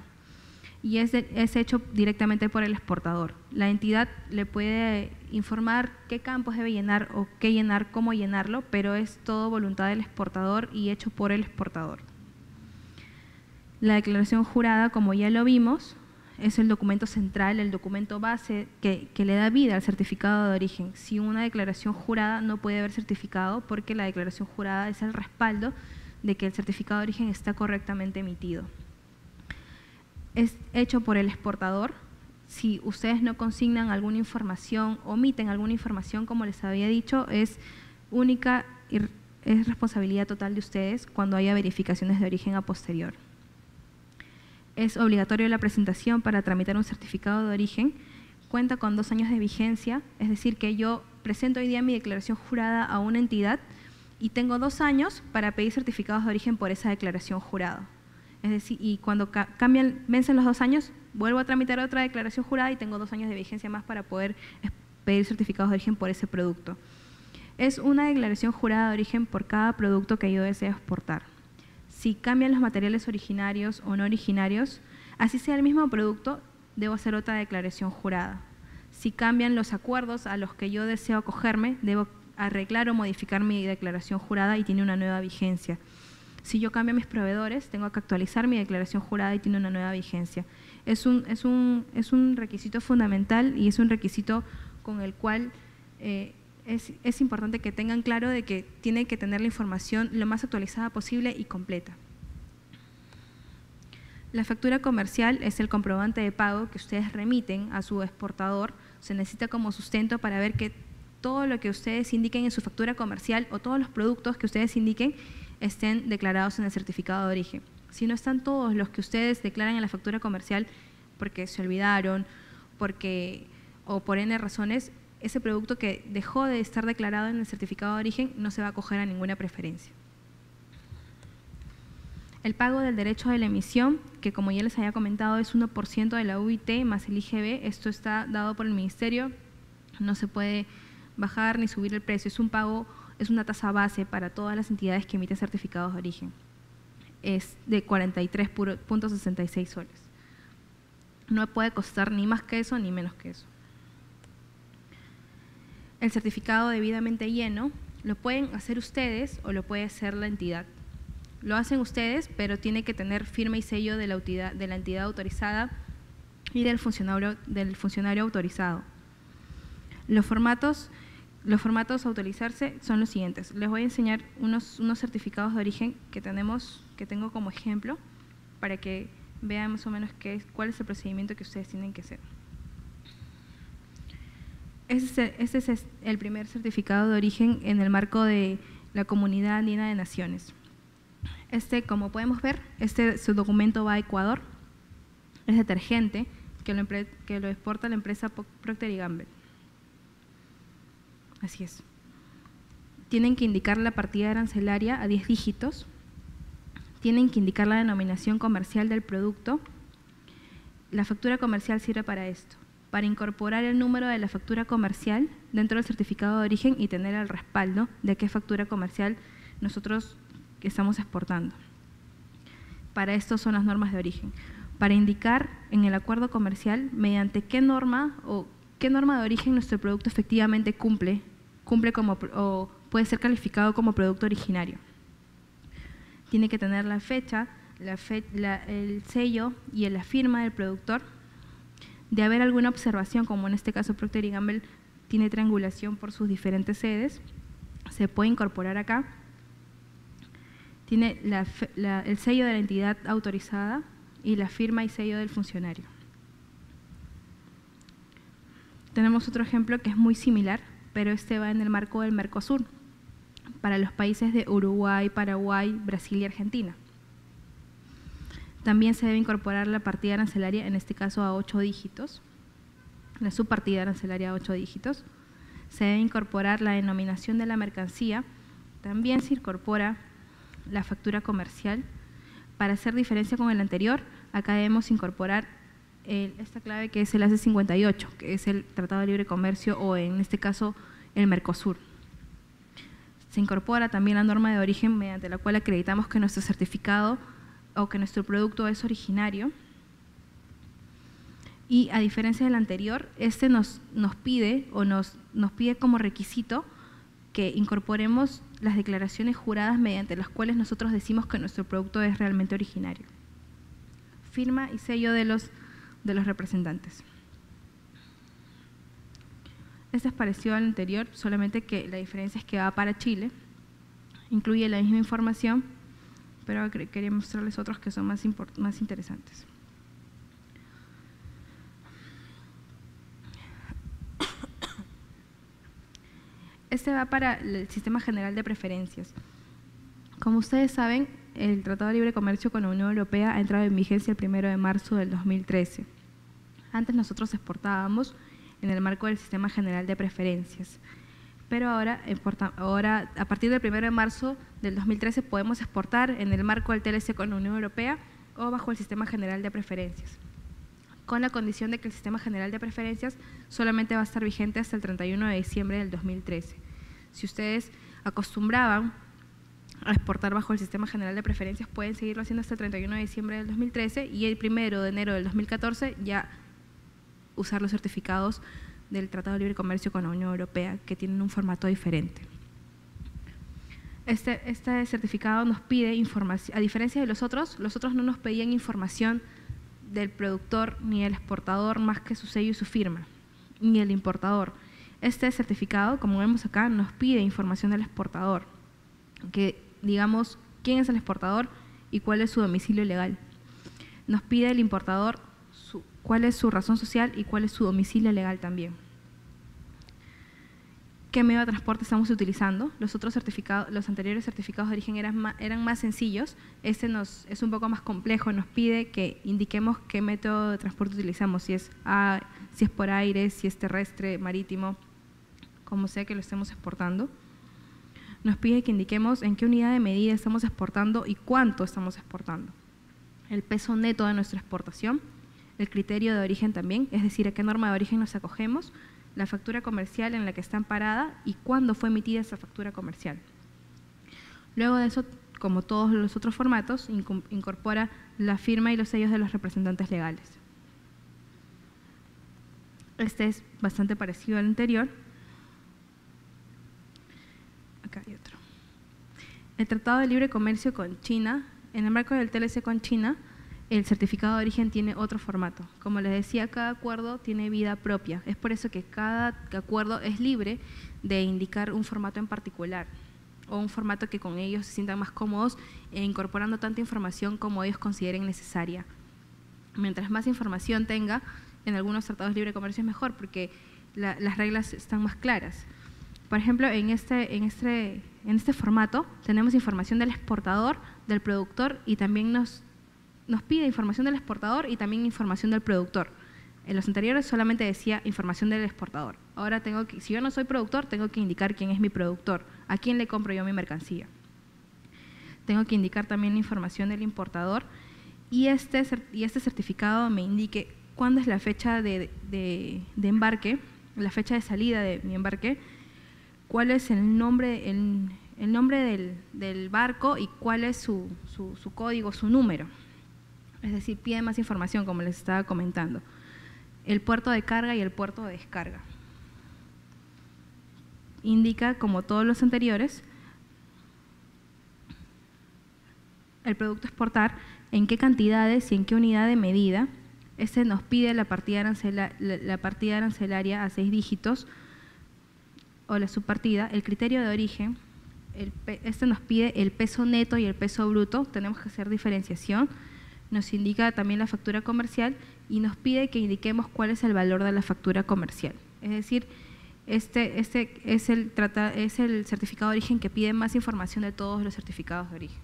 y es, es, hecho directamente por el exportador. La entidad le puede informar qué campos debe llenar o qué llenar, cómo llenarlo, pero es todo voluntad del exportador y hecho por el exportador. La declaración jurada, como ya lo vimos, es el documento central, el documento base que, que, le da vida al certificado de origen. Si una declaración jurada no puede haber certificado porque la declaración jurada es el respaldo de que el certificado de origen está correctamente emitido es hecho por el exportador. Si ustedes no consignan alguna información, omiten alguna información, como les había dicho, es única y es responsabilidad total de ustedes cuando haya verificaciones de origen a posterior. Es obligatorio la presentación para tramitar un certificado de origen. Cuenta con dos años de vigencia, es decir, que yo presento hoy día mi declaración jurada a una entidad y tengo dos años para pedir certificados de origen por esa declaración jurada. Es decir, y cuando cambian, vencen los dos años, vuelvo a tramitar otra declaración jurada y tengo dos años de vigencia más para poder pedir certificados de origen por ese producto. Es una declaración jurada de origen por cada producto que yo deseo exportar. Si cambian los materiales originarios o no originarios, así sea el mismo producto, debo hacer otra declaración jurada. Si cambian los acuerdos a los que yo deseo acogerme, debo arreglar o modificar mi declaración jurada y tiene una nueva vigencia. Si yo cambio mis proveedores, tengo que actualizar mi declaración jurada y tiene una nueva vigencia. Es un, es un, es un requisito fundamental y es un requisito con el cual eh, es, importante que tengan claro de que tiene que tener la información lo más actualizada posible y completa. La factura comercial es el comprobante de pago que ustedes remiten a su exportador. Se necesita como sustento para ver que todo lo que ustedes indiquen en su factura comercial o todos los productos que ustedes indiquen estén declarados en el certificado de origen. Si no están todos los que ustedes declaran en la factura comercial porque se olvidaron, porque o por N razones, ese producto que dejó de estar declarado en el certificado de origen no se va a acoger a ninguna preferencia. El pago del derecho de la emisión, que como ya les había comentado es 1% de la UIT más el IGB, esto está dado por el Ministerio, no se puede bajar ni subir el precio, es un pago, es una tasa base para todas las entidades que emiten certificados de origen. Es de 43.66 soles. No puede costar ni más que eso ni menos que eso. El certificado debidamente lleno lo pueden hacer ustedes o lo puede hacer la entidad. Lo hacen ustedes, pero tiene que tener firma y sello de la, entidad, de la entidad autorizada y del funcionario, del funcionario autorizado. Los formatos, los formatos a utilizarse son los siguientes. Les voy a enseñar unos, unos certificados de origen que, tenemos, que tengo como ejemplo para que vean más o menos qué, cuál es el procedimiento que ustedes tienen que hacer. Este, es el primer certificado de origen en el marco de la Comunidad Andina de Naciones. Este, como podemos ver, este su documento va a Ecuador, es detergente que lo, que lo exporta la empresa Procter Gamble. Así es. Tienen que indicar la partida arancelaria a 10 dígitos, tienen que indicar la denominación comercial del producto. La factura comercial sirve para esto para incorporar el número de la factura comercial dentro del certificado de origen y tener el respaldo de qué factura comercial nosotros estamos exportando. Para esto son las normas de origen. Para indicar en el acuerdo comercial mediante qué norma o qué norma de origen nuestro producto efectivamente cumple, cumple como, o puede ser calificado como producto originario. Tiene que tener la fecha, el sello y la firma del productor de haber alguna observación, como en este caso Procter Gamble tiene triangulación por sus diferentes sedes, se puede incorporar acá. Tiene el sello de la entidad autorizada y la firma y sello del funcionario. Tenemos otro ejemplo que es muy similar, pero este va en el marco del Mercosur, para los países de Uruguay, Paraguay, Brasil y Argentina. También se debe incorporar la partida arancelaria, en este caso a ocho dígitos, la subpartida arancelaria a ocho dígitos. Se debe incorporar la denominación de la mercancía. También se incorpora la factura comercial. Para hacer diferencia con el anterior, acá debemos incorporar esta clave que es el AC58, que es el Tratado de Libre Comercio o en este caso el Mercosur. Se incorpora también la norma de origen mediante la cual acreditamos que nuestro certificado o que nuestro producto es originario. Y a diferencia del anterior, este nos, nos pide o nos, nos pide como requisito que incorporemos las declaraciones juradas mediante las cuales nosotros decimos que nuestro producto es realmente originario. Firma y sello de los, de los representantes. Este es parecido al anterior, solamente que la diferencia es que va para Chile, incluye la misma información, pero quería mostrarles otros que son más, más interesantes. Este va para el Sistema General de Preferencias. Como ustedes saben, el Tratado de Libre Comercio con la Unión Europea ha entrado en vigencia el 1 de marzo del 2013. Antes nosotros exportábamos en el marco del Sistema General de Preferencias pero ahora, ahora a partir del 1 de marzo del 2013 podemos exportar en el marco del TLC con la Unión Europea o bajo el Sistema General de Preferencias, con la condición de que el Sistema General de Preferencias solamente va a estar vigente hasta el 31 de diciembre del 2013. Si ustedes acostumbraban a exportar bajo el Sistema General de Preferencias, pueden seguirlo haciendo hasta el 31 de diciembre del 2013 y el 1 de enero del 2014 ya usar los certificados del Tratado de Libre Comercio con la Unión Europea, que tienen un formato diferente. Este, este certificado nos pide información, a diferencia de los otros, los otros no nos pedían información del productor ni del exportador más que su sello y su firma, ni el importador. Este certificado, como vemos acá, nos pide información del exportador, que digamos quién es el exportador y cuál es su domicilio legal. Nos pide el importador cuál es su razón social y cuál es su domicilio legal también. ¿Qué medio de transporte estamos utilizando? Los otros certificados, los anteriores certificados de origen eran más, eran más sencillos. Este nos, es un poco más complejo, nos pide que indiquemos qué método de transporte utilizamos, si es, si es por aire, si es terrestre, marítimo, como sea que lo estemos exportando. nos pide que indiquemos en qué unidad de medida estamos exportando y cuánto estamos exportando. El peso neto de nuestra exportación, el criterio de origen también, es decir, a qué norma de origen nos acogemos, la factura comercial en la que está amparada y cuándo fue emitida esa factura comercial. Luego de eso, como todos los otros formatos, incorpora la firma y los sellos de los representantes legales. Este es bastante parecido al anterior. Acá hay otro. El Tratado de Libre Comercio con China, en el marco del TLC con China, el certificado de origen tiene otro formato. Como les decía, cada acuerdo tiene vida propia. Es por eso que cada acuerdo es libre de indicar un formato en particular o un formato que con ellos se sientan más cómodos e incorporando tanta información como ellos consideren necesaria. Mientras más información tenga, en algunos tratados de libre comercio es mejor porque las reglas están más claras. Por ejemplo, en este, en, este, en este formato tenemos información del exportador, del productor y también nos nos pide información del exportador y también información del productor. En los anteriores solamente decía información del exportador. Ahora tengo que, si yo no soy productor, tengo que indicar quién es mi productor, a quién le compro yo mi mercancía. Tengo que indicar también la información del importador y este, y este certificado me indique cuándo es la fecha de, embarque, la fecha de salida de mi embarque, cuál es el nombre, el, nombre del, barco y cuál es su código, su número es decir, pide más información, como les estaba comentando. El puerto de carga y el puerto de descarga. Indica, como todos los anteriores, el producto exportar, en qué cantidades y en qué unidad de medida. Este nos pide la partida, la partida arancelaria a seis dígitos o la subpartida, el criterio de origen, este nos pide el peso neto y el peso bruto, tenemos que hacer diferenciación nos indica también la factura comercial y nos pide que indiquemos cuál es el valor de la factura comercial. Es decir, este, este es, el es el certificado de origen que pide más información de todos los certificados de origen.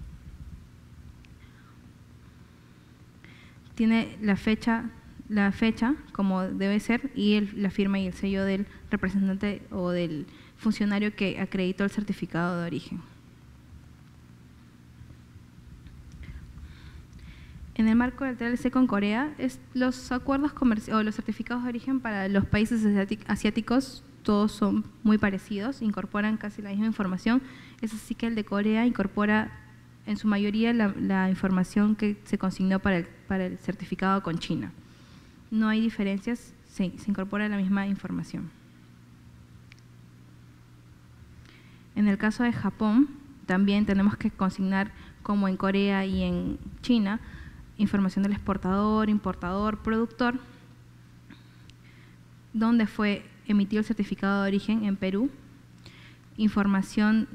Tiene la fecha, la fecha como debe ser y la firma y el sello del representante o del funcionario que acreditó el certificado de origen. En el marco del TLC con Corea, es, los acuerdos o los certificados de origen para los países asiáticos todos son muy parecidos, incorporan casi la misma información. Es así que el de Corea incorpora en su mayoría la, información que se consignó para el, para el, certificado con China. No hay diferencias, se, se incorpora la misma información. En el caso de Japón, también tenemos que consignar, como en Corea y en China, información del exportador, importador, productor, dónde fue emitido el certificado de origen en Perú, información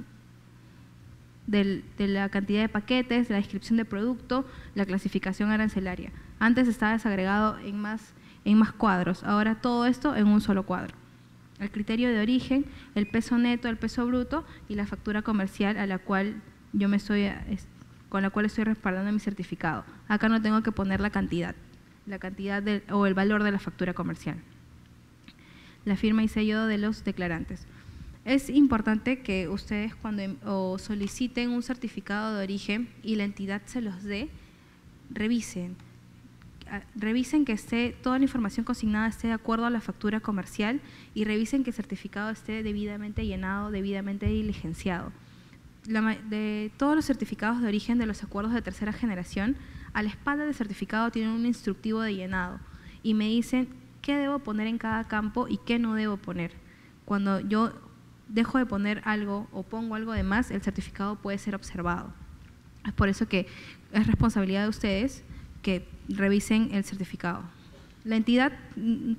de la cantidad de paquetes, la descripción de producto, la clasificación arancelaria. Antes estaba desagregado en más, en más cuadros, ahora todo esto en un solo cuadro. El criterio de origen, el peso neto, el peso bruto y la factura comercial a la cual yo me estoy con la cual estoy respaldando mi certificado. Acá no tengo que poner la cantidad, la cantidad o el valor de la factura comercial. La firma y sello de los declarantes. Es importante que ustedes cuando em, soliciten un certificado de origen y la entidad se los dé, revisen. Ah, revisen que esté toda la información consignada esté de acuerdo a la factura comercial y revisen que el certificado esté debidamente llenado, debidamente diligenciado de todos los certificados de origen de los acuerdos de tercera generación, a la espalda del certificado tienen un instructivo de llenado y me dicen qué debo poner en cada campo y qué no debo poner. Cuando yo dejo de poner algo o pongo algo de más, el certificado puede ser observado. Es por eso que es responsabilidad de ustedes que revisen el certificado. La entidad, mm,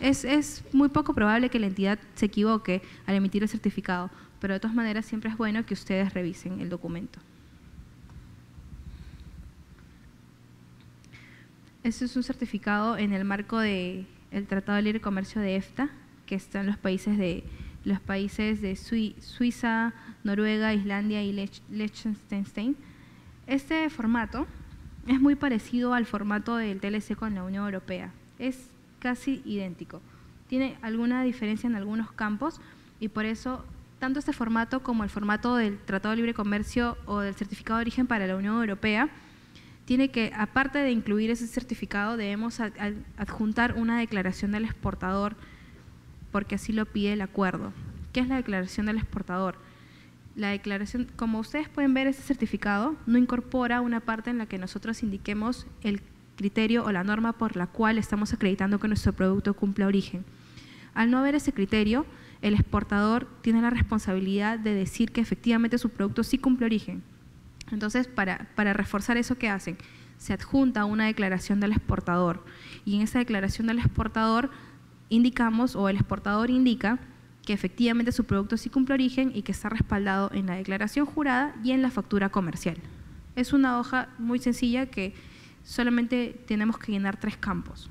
es, es muy poco probable que la entidad se equivoque al emitir el certificado, pero de todas maneras siempre es bueno que ustedes revisen el documento. Este es un certificado en el marco del Tratado de Libre Comercio de EFTA, que está en los países de, los países de Suiza, Noruega, Islandia y Liechtenstein. Este formato es muy parecido al formato del TLC con la Unión Europea. Es casi idéntico. Tiene alguna diferencia en algunos campos y por eso tanto este formato como el formato del Tratado de Libre Comercio o del Certificado de Origen para la Unión Europea, tiene que, aparte de incluir ese certificado, debemos adjuntar una declaración del exportador, porque así lo pide el acuerdo. ¿Qué es la declaración del exportador? La declaración, como ustedes pueden ver, ese certificado no incorpora una parte en la que nosotros indiquemos el criterio o la norma por la cual estamos acreditando que nuestro producto cumple origen. Al no haber ese criterio, el exportador tiene la responsabilidad de decir que efectivamente su producto sí cumple origen. Entonces, para, reforzar eso, ¿qué hacen? Se adjunta una declaración del exportador y en esa declaración del exportador indicamos o el exportador indica que efectivamente su producto sí cumple origen y que está respaldado en la declaración jurada y en la factura comercial. Es una hoja muy sencilla que solamente tenemos que llenar tres campos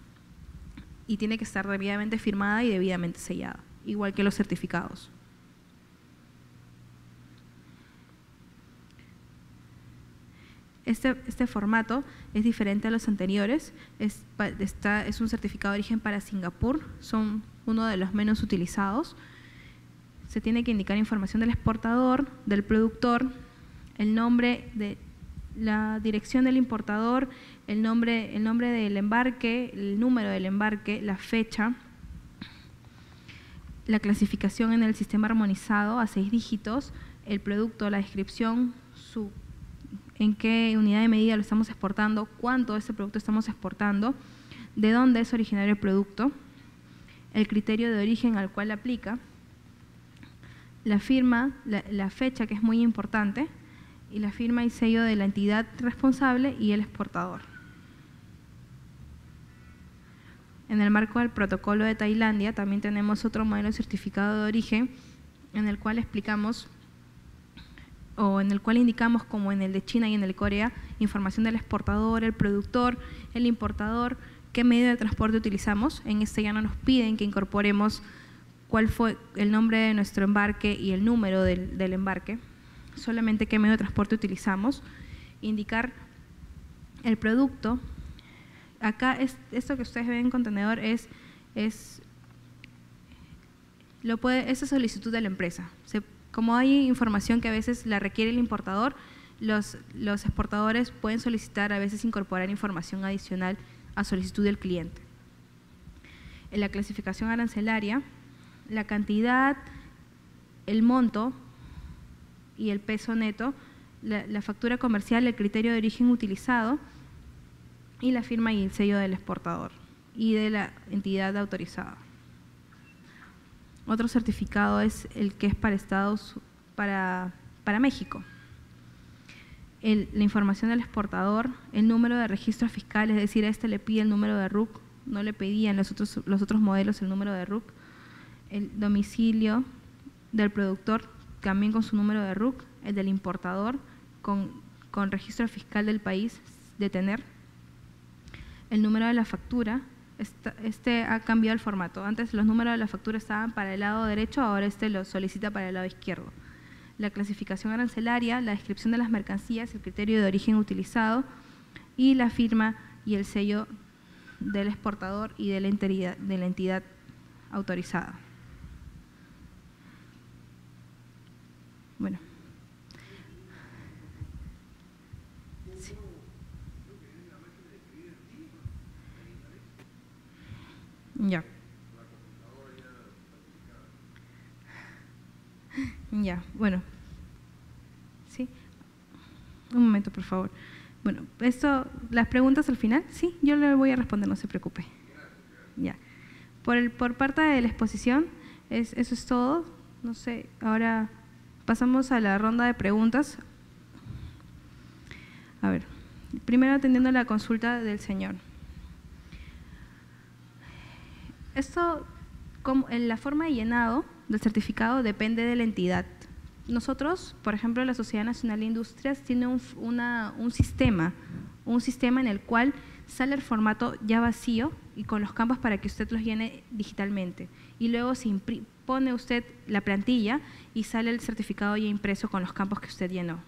y tiene que estar debidamente firmada y debidamente sellada, igual que los certificados. Este, este, formato es diferente a los anteriores, es, es un certificado de origen para Singapur, son uno de los menos utilizados. Se tiene que indicar información del exportador, del productor, el nombre de la dirección del importador, el nombre, el nombre del embarque, el número del embarque, la fecha, la clasificación en el sistema armonizado a seis dígitos, el producto, la descripción, su en qué unidad de medida lo estamos exportando, cuánto de ese producto estamos exportando, de dónde es originario el producto, el criterio de origen al cual aplica, la firma, la, fecha que es muy importante, y la firma y sello de la entidad responsable y el exportador. En el marco del protocolo de Tailandia también tenemos otro modelo certificado de origen en el cual explicamos o en el cual indicamos, como en el de China y en el de Corea, información del exportador, el productor, el importador, qué medio de transporte utilizamos. En este ya no nos piden que incorporemos cuál fue el nombre de nuestro embarque y el número del, del embarque, solamente qué medio de transporte utilizamos. Indicar el producto. Acá es, esto que ustedes ven en contenedor es, es lo puede, esa solicitud de la empresa. Como hay información que a veces la requiere el importador, los, los exportadores pueden solicitar a veces incorporar información adicional a solicitud del cliente. En la clasificación arancelaria, la cantidad, el monto y el peso neto, la, la, factura comercial, el criterio de origen utilizado y la firma y el sello del exportador y de la entidad autorizada. Otro certificado es el que es para Estados, para, para México. la información del exportador, el número de registro fiscal, es decir, a este le pide el número de RUC, no le pedían los otros, los otros modelos el número de RUC, el domicilio del productor también con su número de RUC, el del importador con, con registro fiscal del país de tener, el número de la factura, este ha cambiado el formato. Antes los números de la factura estaban para el lado derecho, ahora este lo solicita para el lado izquierdo. La clasificación arancelaria, la descripción de las mercancías, el criterio de origen utilizado y la firma y el sello del exportador y de la entidad, de la entidad autorizada. Bueno. Ya. Ya, bueno. Sí. Un momento, por favor. Bueno, esto, las preguntas al final, sí, yo le voy a responder, no se preocupe. Ya. Por, el, por parte de la exposición, es, eso es todo. No sé, ahora pasamos a la ronda de preguntas. A ver, primero atendiendo la consulta del señor. Esto, como, en la forma de llenado del certificado depende de la entidad. Nosotros, por ejemplo, la Sociedad Nacional de Industrias tiene un, un sistema, un sistema en el cual sale el formato ya vacío y con los campos para que usted los llene digitalmente. Y luego se pone usted la plantilla y sale el certificado ya impreso con los campos que usted llenó.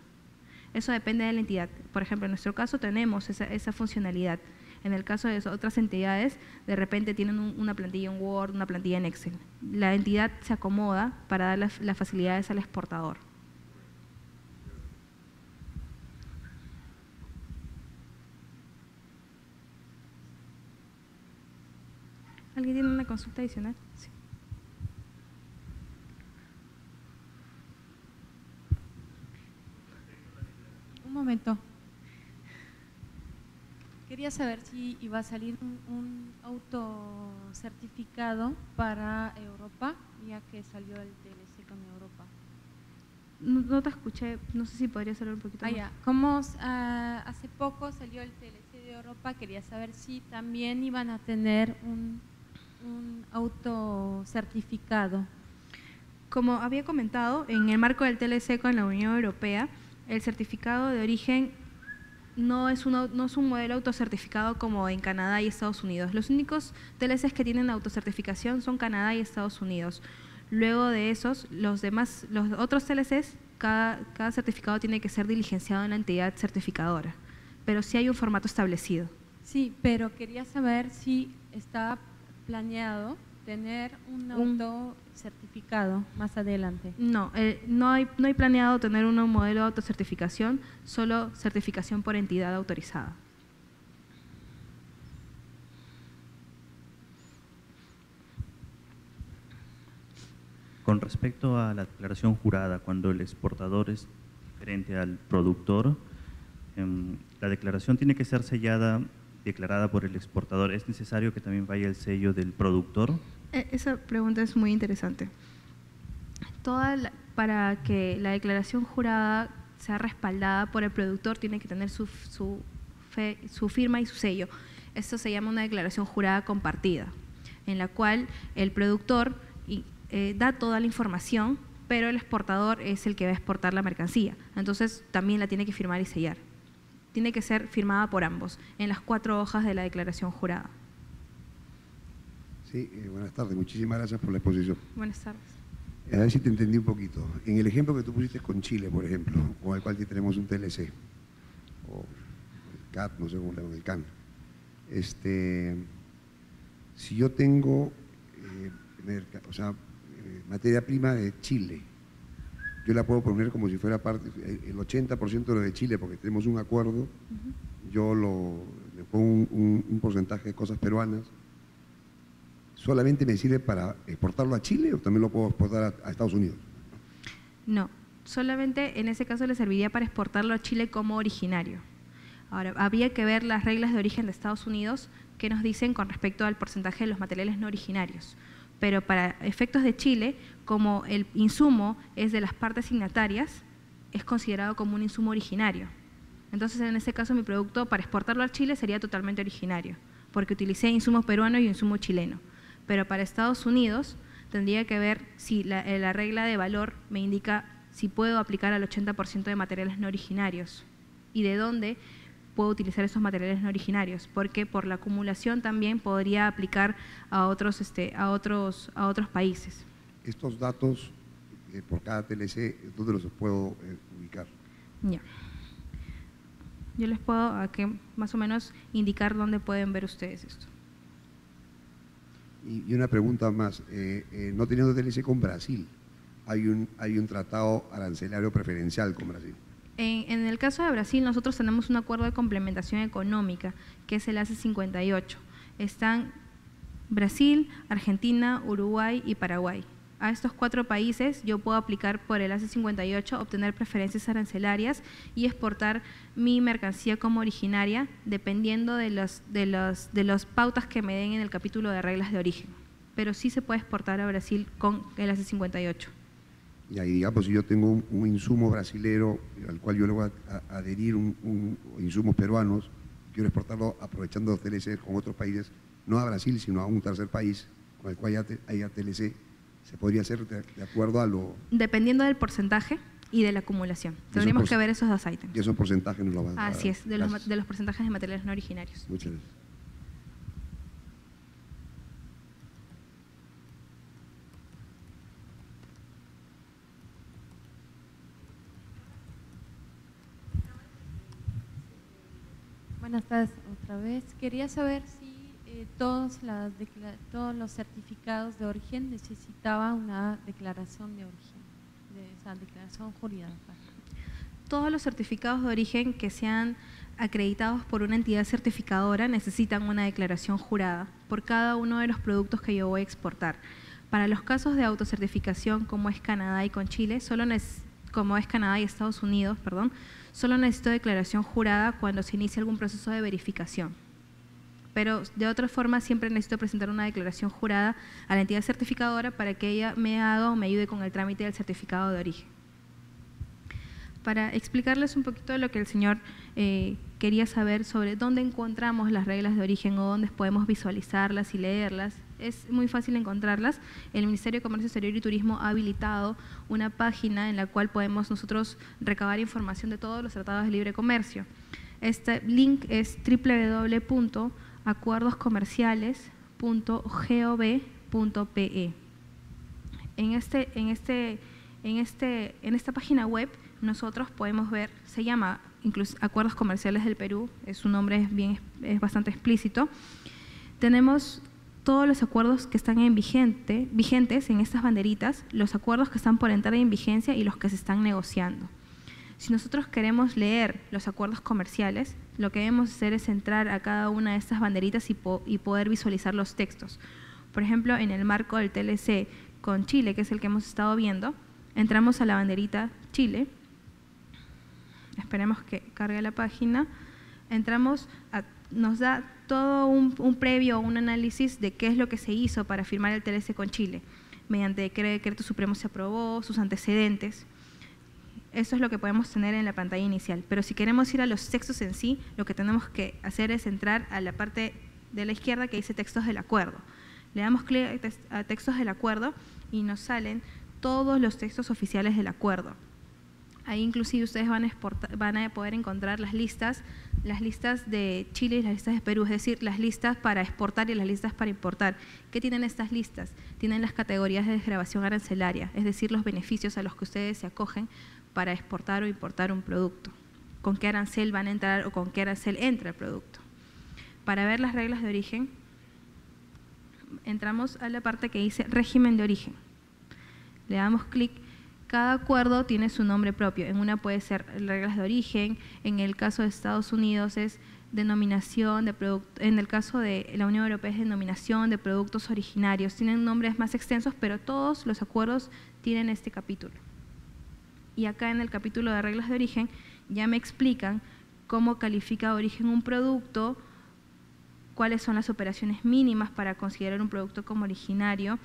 Eso depende de la entidad. Por ejemplo, en nuestro caso tenemos esa funcionalidad En el caso de otras entidades, de repente tienen una plantilla en Word, una plantilla en Excel. La entidad se acomoda para dar las facilidades al exportador. ¿Alguien tiene una consulta adicional? Sí. Un momento. Quería saber si iba a salir un, auto certificado para Europa, ya que salió el TLC con Europa. No, te escuché, no sé si podría ser un poquito ah, Ya. Como ah, hace poco salió el TLC de Europa, quería saber si también iban a tener un un auto certificado? Como había comentado, en el marco del TLC con la Unión Europea, el certificado de origen no es, no es un modelo autocertificado como en Canadá y Estados Unidos. Los únicos TLCs que tienen autocertificación son Canadá y Estados Unidos. Luego de esos, los demás, los otros TLCs, cada, cada certificado tiene que ser diligenciado en la entidad certificadora, pero sí hay un formato establecido. Sí, pero quería saber si está planeado tener un auto certificado más adelante? No, eh, no, hay, no hay planeado tener un modelo de autocertificación, solo certificación por entidad autorizada. Con respecto a la declaración jurada, cuando el exportador es diferente al productor, em, la declaración tiene que ser sellada declarada por el exportador, ¿es necesario que también vaya el sello del productor? Eh, esa pregunta es muy interesante. Toda para que la declaración jurada sea respaldada por el productor tiene que tener su, su, su firma y su sello. Esto se llama una declaración jurada compartida, en la cual el productor eh, da toda la información, pero el exportador es el que va a exportar la mercancía. Entonces también la tiene que firmar y sellar tiene que ser firmada por ambos en las cuatro hojas de la declaración jurada. Sí, eh, buenas tardes. Muchísimas gracias por la exposición. Buenas tardes. A ver si te entendí un poquito. En el ejemplo que tú pusiste con Chile, por ejemplo, con el cual tenemos un TLC, o el CAT, no sé cómo le llaman, el CAN. Este, si yo tengo eh, o sea, eh, materia prima de Chile, yo la puedo poner como si fuera parte, el 80% de lo de Chile, porque tenemos un acuerdo, yo lo, le pongo un, porcentaje de cosas peruanas, ¿solamente me sirve para exportarlo a Chile o también lo puedo exportar a, Estados Unidos? No, solamente en ese caso le serviría para exportarlo a Chile como originario. Ahora, habría que ver las reglas de origen de Estados Unidos que nos dicen con respecto al porcentaje de los materiales no originarios pero para efectos de Chile, como el insumo es de las partes signatarias, es considerado como un insumo originario. Entonces, en ese caso, mi producto para exportarlo a Chile sería totalmente originario, porque utilicé insumos peruanos y insumo chileno. Pero para Estados Unidos tendría que ver si la, eh, la regla de valor me indica si puedo aplicar al 80% de materiales no originarios y de dónde puedo utilizar esos materiales no originarios, porque por la acumulación también podría aplicar a otros, este, a otros, a otros países. Estos datos eh, por cada TLC, ¿dónde los puedo eh, ubicar? Ya. Yo les puedo aquí más o menos indicar dónde pueden ver ustedes esto. Y, una pregunta más, eh, no teniendo TLC con Brasil, hay un, hay un tratado arancelario preferencial con Brasil. En, el caso de Brasil, nosotros tenemos un acuerdo de complementación económica, que es el ACE 58. Están Brasil, Argentina, Uruguay y Paraguay. A estos cuatro países yo puedo aplicar por el ACE 58, obtener preferencias arancelarias y exportar mi mercancía como originaria, dependiendo de los, de los, de los pautas que me den en el capítulo de reglas de origen. Pero sí se puede exportar a Brasil con el ACE 58. Y ahí, digamos, si yo tengo un, insumo brasilero al cual yo le voy a, adherir un, insumos peruanos, quiero exportarlo aprovechando TLC con otros países, no a Brasil, sino a un tercer país con el cual haya TLC, se podría hacer de, acuerdo a lo... Dependiendo del porcentaje y de la acumulación. Tendríamos que ver esos dos ítems. Y esos porcentajes nos lo van a Así es, de los, de los porcentajes de materiales no originarios. Muchas gracias. Buenas tardes otra vez. Quería saber todos, las todos los certificados de origen necesitaban una declaración de origen, de esa declaración jurídica. Todos los certificados de origen que sean acreditados por una entidad certificadora necesitan una declaración jurada por cada uno de los productos que yo voy a exportar. Para los casos de autocertificación, como es Canadá y con Chile, solo como es Canadá y Estados Unidos, perdón, solo necesito declaración jurada cuando se inicia algún proceso de verificación. Pero de otra forma siempre necesito presentar una declaración jurada a la entidad certificadora para que ella me haga o me ayude con el trámite del certificado de origen. Para explicarles un poquito de lo que el señor eh, quería saber sobre dónde encontramos las reglas de origen o dónde podemos visualizarlas y leerlas. Es muy fácil encontrarlas. El Ministerio de Comercio Exterior y Turismo ha habilitado una página en la cual podemos nosotros recabar información de todos los tratados de libre comercio. Este link es www.acuerdoscomerciales.gov.pe. En, este, en, este, en, este, en esta página web nosotros podemos ver, se llama incluso Acuerdos Comerciales del Perú, es un nombre bien, es bastante explícito. Tenemos todos los acuerdos que están en vigente, vigentes en estas banderitas, los acuerdos que están por entrar en vigencia y los que se están negociando. Si nosotros queremos leer los acuerdos comerciales, lo que debemos hacer es entrar a cada una de estas banderitas y, y poder visualizar los textos. Por ejemplo, en el marco del TLC con Chile, que es el que hemos estado viendo, entramos a la banderita Chile esperemos que cargue la página, entramos, nos da todo un, previo, un análisis de qué es lo que se hizo para firmar el TLC con Chile. Mediante qué decreto supremo se aprobó, sus antecedentes. Eso es lo que podemos tener en la pantalla inicial. Pero si queremos ir a los textos en sí, lo que tenemos que hacer es entrar a la parte de la izquierda que dice textos del acuerdo. Le damos clic a textos del acuerdo y nos salen todos los textos oficiales del acuerdo. Ahí inclusive ustedes van a, van a poder encontrar las listas, las listas de Chile y las listas de Perú, es decir, las listas para exportar y las listas para importar. ¿Qué tienen estas listas? Tienen las categorías de desgrabación arancelaria, es decir, los beneficios a los que ustedes se acogen para exportar o importar un producto. Con qué arancel van a entrar o con qué arancel entra el producto. Para ver las reglas de origen, entramos a la parte que dice régimen de origen. Le damos clic cada acuerdo tiene su nombre propio. En una puede ser reglas de origen, en el caso de Estados Unidos es denominación de productos, en el caso de la Unión Europea es denominación de productos originarios. Tienen nombres más extensos, pero todos los acuerdos tienen este capítulo. Y acá en el capítulo de reglas de origen ya me explican cómo califica origen un producto, cuáles son las operaciones mínimas para considerar un producto como originario,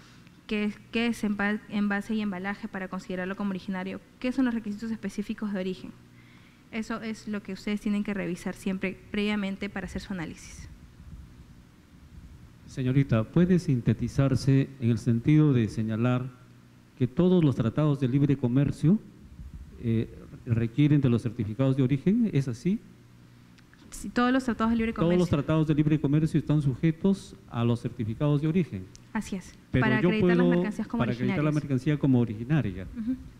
qué, es envase y embalaje para considerarlo como originario, qué son los requisitos específicos de origen. Eso es lo que ustedes tienen que revisar siempre previamente para hacer su análisis. Señorita, ¿puede sintetizarse en el sentido de señalar que todos los tratados de libre comercio eh, requieren de los certificados de origen? ¿Es así? Sí, todos los tratados de libre comercio. Todos los tratados de libre comercio están sujetos a los certificados de origen. Así es, para acreditar las mercancías como para acreditar la mercancía como originaria.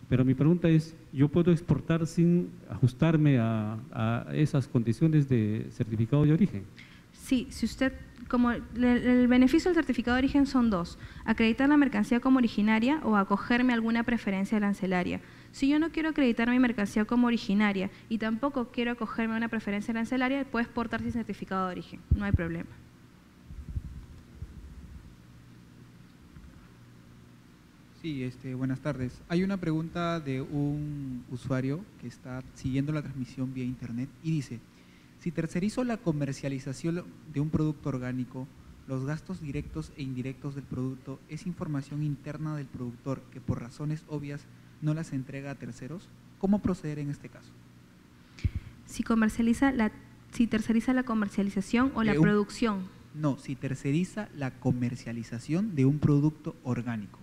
Pero mi pregunta es, ¿yo puedo exportar sin ajustarme a, esas condiciones de certificado de origen? Sí, si usted, como el, beneficio del certificado de origen son dos, acreditar la mercancía como originaria o acogerme a alguna preferencia arancelaria. Si yo no quiero acreditar mi mercancía como originaria y tampoco quiero acogerme a una preferencia arancelaria, puedo exportar sin certificado de origen, no hay problema. Sí, este, buenas tardes. Hay una pregunta de un usuario que está siguiendo la transmisión vía internet y dice, si tercerizo la comercialización de un producto orgánico, los gastos directos e indirectos del producto es información interna del productor que por razones obvias no las entrega a terceros. ¿Cómo proceder en este caso? Si, comercializa la, si terceriza la comercialización o la producción. No, si terceriza la comercialización de un producto orgánico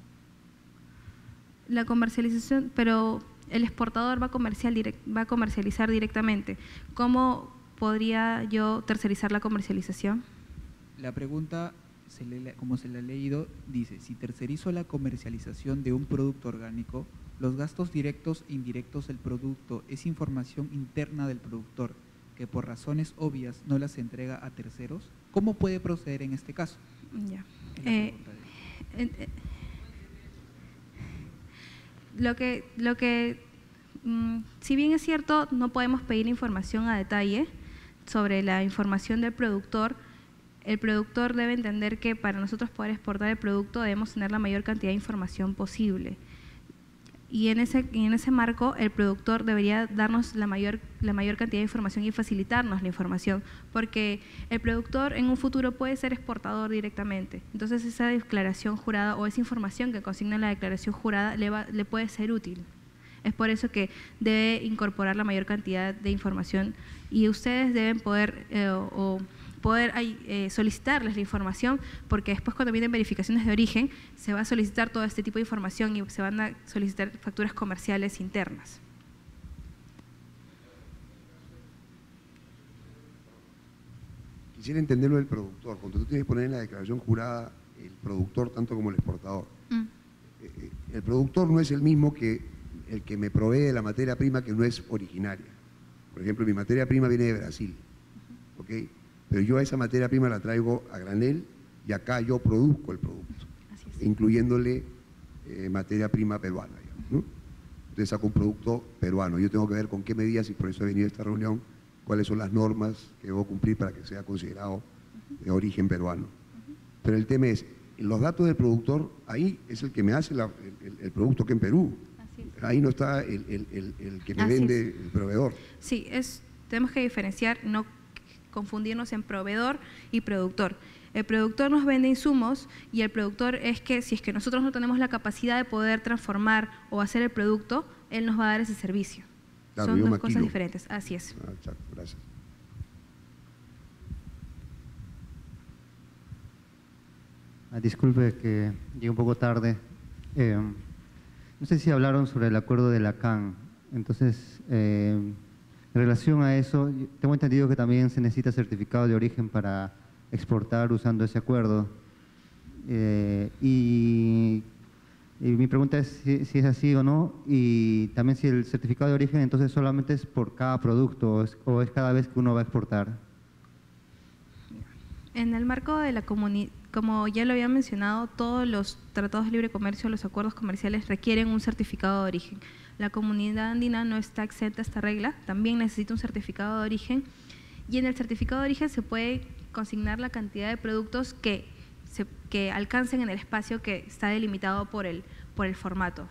la comercialización, pero el exportador va a, comercial va a comercializar directamente. ¿Cómo podría yo tercerizar la comercialización? La pregunta, como se le ha leído, dice, si tercerizo la comercialización de un producto orgánico, los gastos directos e indirectos del producto es información interna del productor, que por razones obvias no las entrega a terceros, ¿cómo puede proceder en este caso? Ya. Eh, eh, eh, lo que, lo que mm, si bien es cierto, no podemos pedir información a detalle sobre la información del productor, el productor debe entender que para nosotros poder exportar el producto debemos tener la mayor cantidad de información posible. Y en ese, y en ese marco, el productor debería darnos la mayor, la mayor cantidad de información y facilitarnos la información, porque el productor en un futuro puede ser exportador directamente. Entonces, esa declaración jurada o esa información que consigna la declaración jurada le, va- le puede ser útil. Es por eso que debe incorporar la mayor cantidad de información y ustedes deben poder eh, o, o poder eh, solicitarles la información porque después cuando vienen verificaciones de origen se va a solicitar todo este tipo de información y se van a solicitar facturas comerciales internas. Quisiera entenderlo del productor. Cuando tú tienes que poner en la declaración jurada el productor tanto como el exportador. Mm. Eh, eh, El productor no es el mismo que el que me provee de la materia prima que no es originaria. Por ejemplo, mi materia prima viene de Brasil, ¿ok? Pero yo a esa materia prima la traigo a granel y acá yo produzco el producto, incluyéndole eh, materia prima peruana, digamos, ¿no? Entonces saco un producto peruano. Yo tengo que ver con qué medidas, y por eso he venido a esta reunión, cuáles son las normas que debo cumplir para que sea considerado de origen peruano. Pero el tema es, los datos del productor, ahí es el que me hace la- el, producto que en Perú. Ahí no está el, el- el- el que me Así vende es. el proveedor. Sí, es, tenemos que diferenciar, no confundirnos en proveedor y productor. El productor nos vende insumos y el productor es que si es que nosotros no tenemos la capacidad de poder transformar o hacer el producto, él nos va a dar ese servicio. Claro, Son dos maquilo. cosas diferentes, así es. Ah, gracias. Ah, disculpe que llegué un poco tarde. Eh, no sé si hablaron sobre el acuerdo de la CAN. Entonces, eh, en relación a eso, tengo entendido que también se necesita certificado de origen para exportar usando ese acuerdo. Eh, y, mi pregunta es si, si es así o no, y también si el certificado de origen entonces solamente es por cada producto o es, o es cada vez que uno va a exportar. En el marco de la comunidad, como ya lo había mencionado, todos los tratados de libre comercio, los acuerdos comerciales requieren un certificado de origen. La comunidad andina no está exenta a esta regla, también necesita un certificado de origen y en el certificado de origen se puede consignar la cantidad de productos que, se- que alcancen en el espacio que está delimitado por el, por el formato.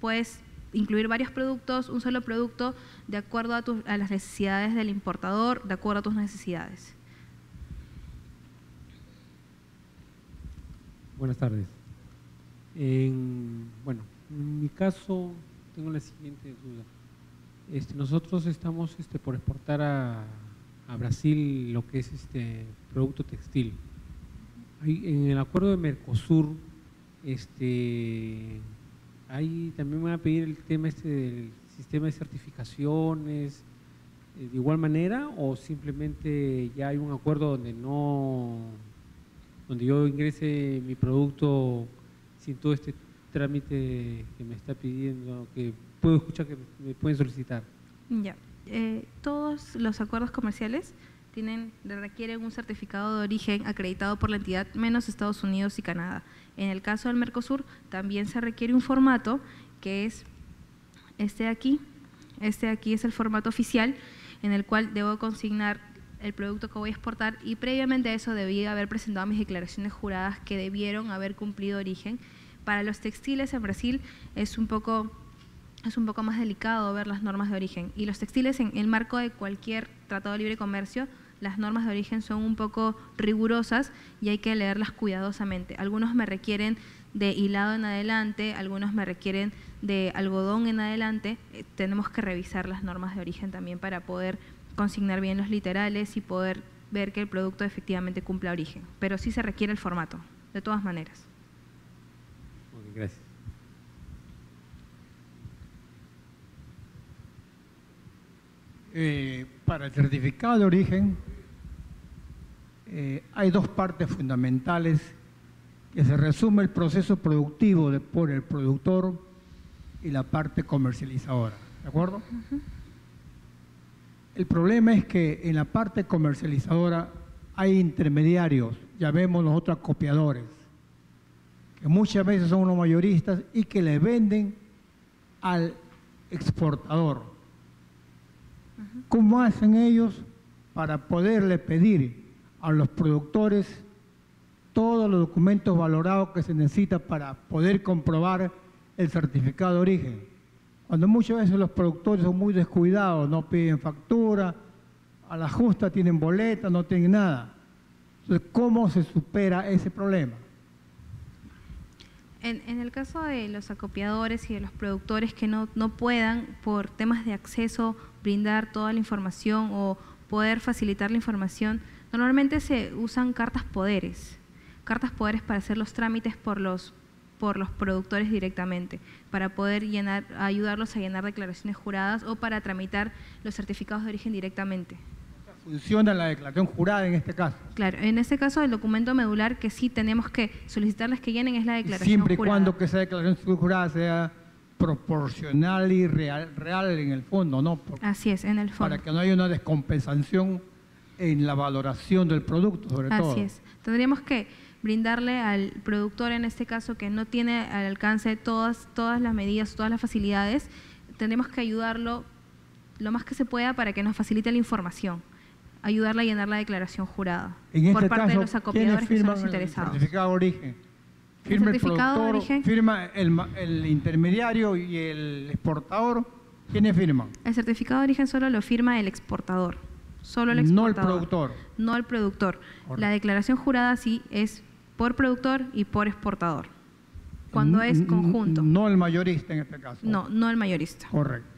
Puedes incluir varios productos, un solo producto, de acuerdo a, tus- a las necesidades del importador, de acuerdo a tus necesidades. Buenas tardes. En, bueno, en mi caso tengo la siguiente duda. Este, nosotros estamos este, por exportar a, Brasil lo que es este producto textil. En el acuerdo de Mercosur, este, ahí también me van a pedir el tema este del sistema de certificaciones, eh, de igual manera o simplemente ya hay un acuerdo donde no donde yo ingrese mi producto sin todo este trámite que me está pidiendo, que puedo escuchar que me pueden solicitar. Ya. Eh, todos los acuerdos comerciales tienen, requieren un certificado de origen acreditado por la entidad, menos Estados Unidos y Canadá. En el caso del Mercosur, también se requiere un formato que es este de aquí. Este de aquí es el formato oficial en el cual debo consignar el producto que voy a exportar y previamente a eso debía haber presentado mis declaraciones juradas que debieron haber cumplido origen. Para los textiles en Brasil es un poco es un poco más delicado ver las normas de origen. Y los textiles, en el marco de cualquier tratado de libre comercio, las normas de origen son un poco rigurosas y hay que leerlas cuidadosamente. Algunos me requieren de hilado en adelante, algunos me requieren de algodón en adelante. Eh, tenemos que revisar las normas de origen también para poder consignar bien los literales y poder ver que el producto efectivamente cumpla origen. Pero sí se requiere el formato, de todas maneras. Gracias. Eh, para el certificado de origen eh, hay dos partes fundamentales que se resume el proceso productivo de- por el productor y la parte comercializadora. ¿De acuerdo? El problema es que en la parte comercializadora hay intermediarios, llamemos nosotros copiadores, que muchas veces son unos mayoristas y que le venden al exportador. ¿Cómo hacen ellos para poderle pedir a los productores todos los documentos valorados que se necesita para poder comprobar el certificado de origen? Cuando muchas veces los productores son muy descuidados, no piden factura, a la justa tienen boleta, no tienen nada. Entonces, ¿cómo se supera ese problema? En, en, el caso de los acopiadores y de los productores que no, no puedan, por temas de acceso, brindar toda la información o poder facilitar la información, normalmente se usan cartas poderes, cartas poderes para hacer los trámites por los, por los productores directamente, para poder llenar, ayudarlos a llenar declaraciones juradas o para tramitar los certificados de origen directamente. Funciona la declaración jurada en este caso. Claro, en este caso el documento medular que sí tenemos que solicitarles que llenen es la declaración Siempre jurada. y cuando que esa declaración jurada sea proporcional y real, real en el fondo, ¿no? Por, Así es, en el fondo. Para que no haya una descompensación en la valoración del producto, sobre Así todo. Así es. Tendríamos que brindarle al productor, en este caso, que no tiene al alcance todas, todas las medidas, todas las facilidades, tendremos que ayudarlo lo más que se pueda para que nos facilite la información ayudarla a llenar la declaración jurada en por este parte caso, de los acopiadores que son los el interesados. certificado de origen? Firma el, certificado de origen? firma el, el, intermediario y el exportador. ¿Quiénes firman? El certificado de origen solo lo firma el exportador, solo el exportador. No el productor. No el productor. Correcto. La declaración jurada sí es por productor y por exportador. Cuando es conjunto. No el mayorista en este caso. No, no el mayorista. Correcto.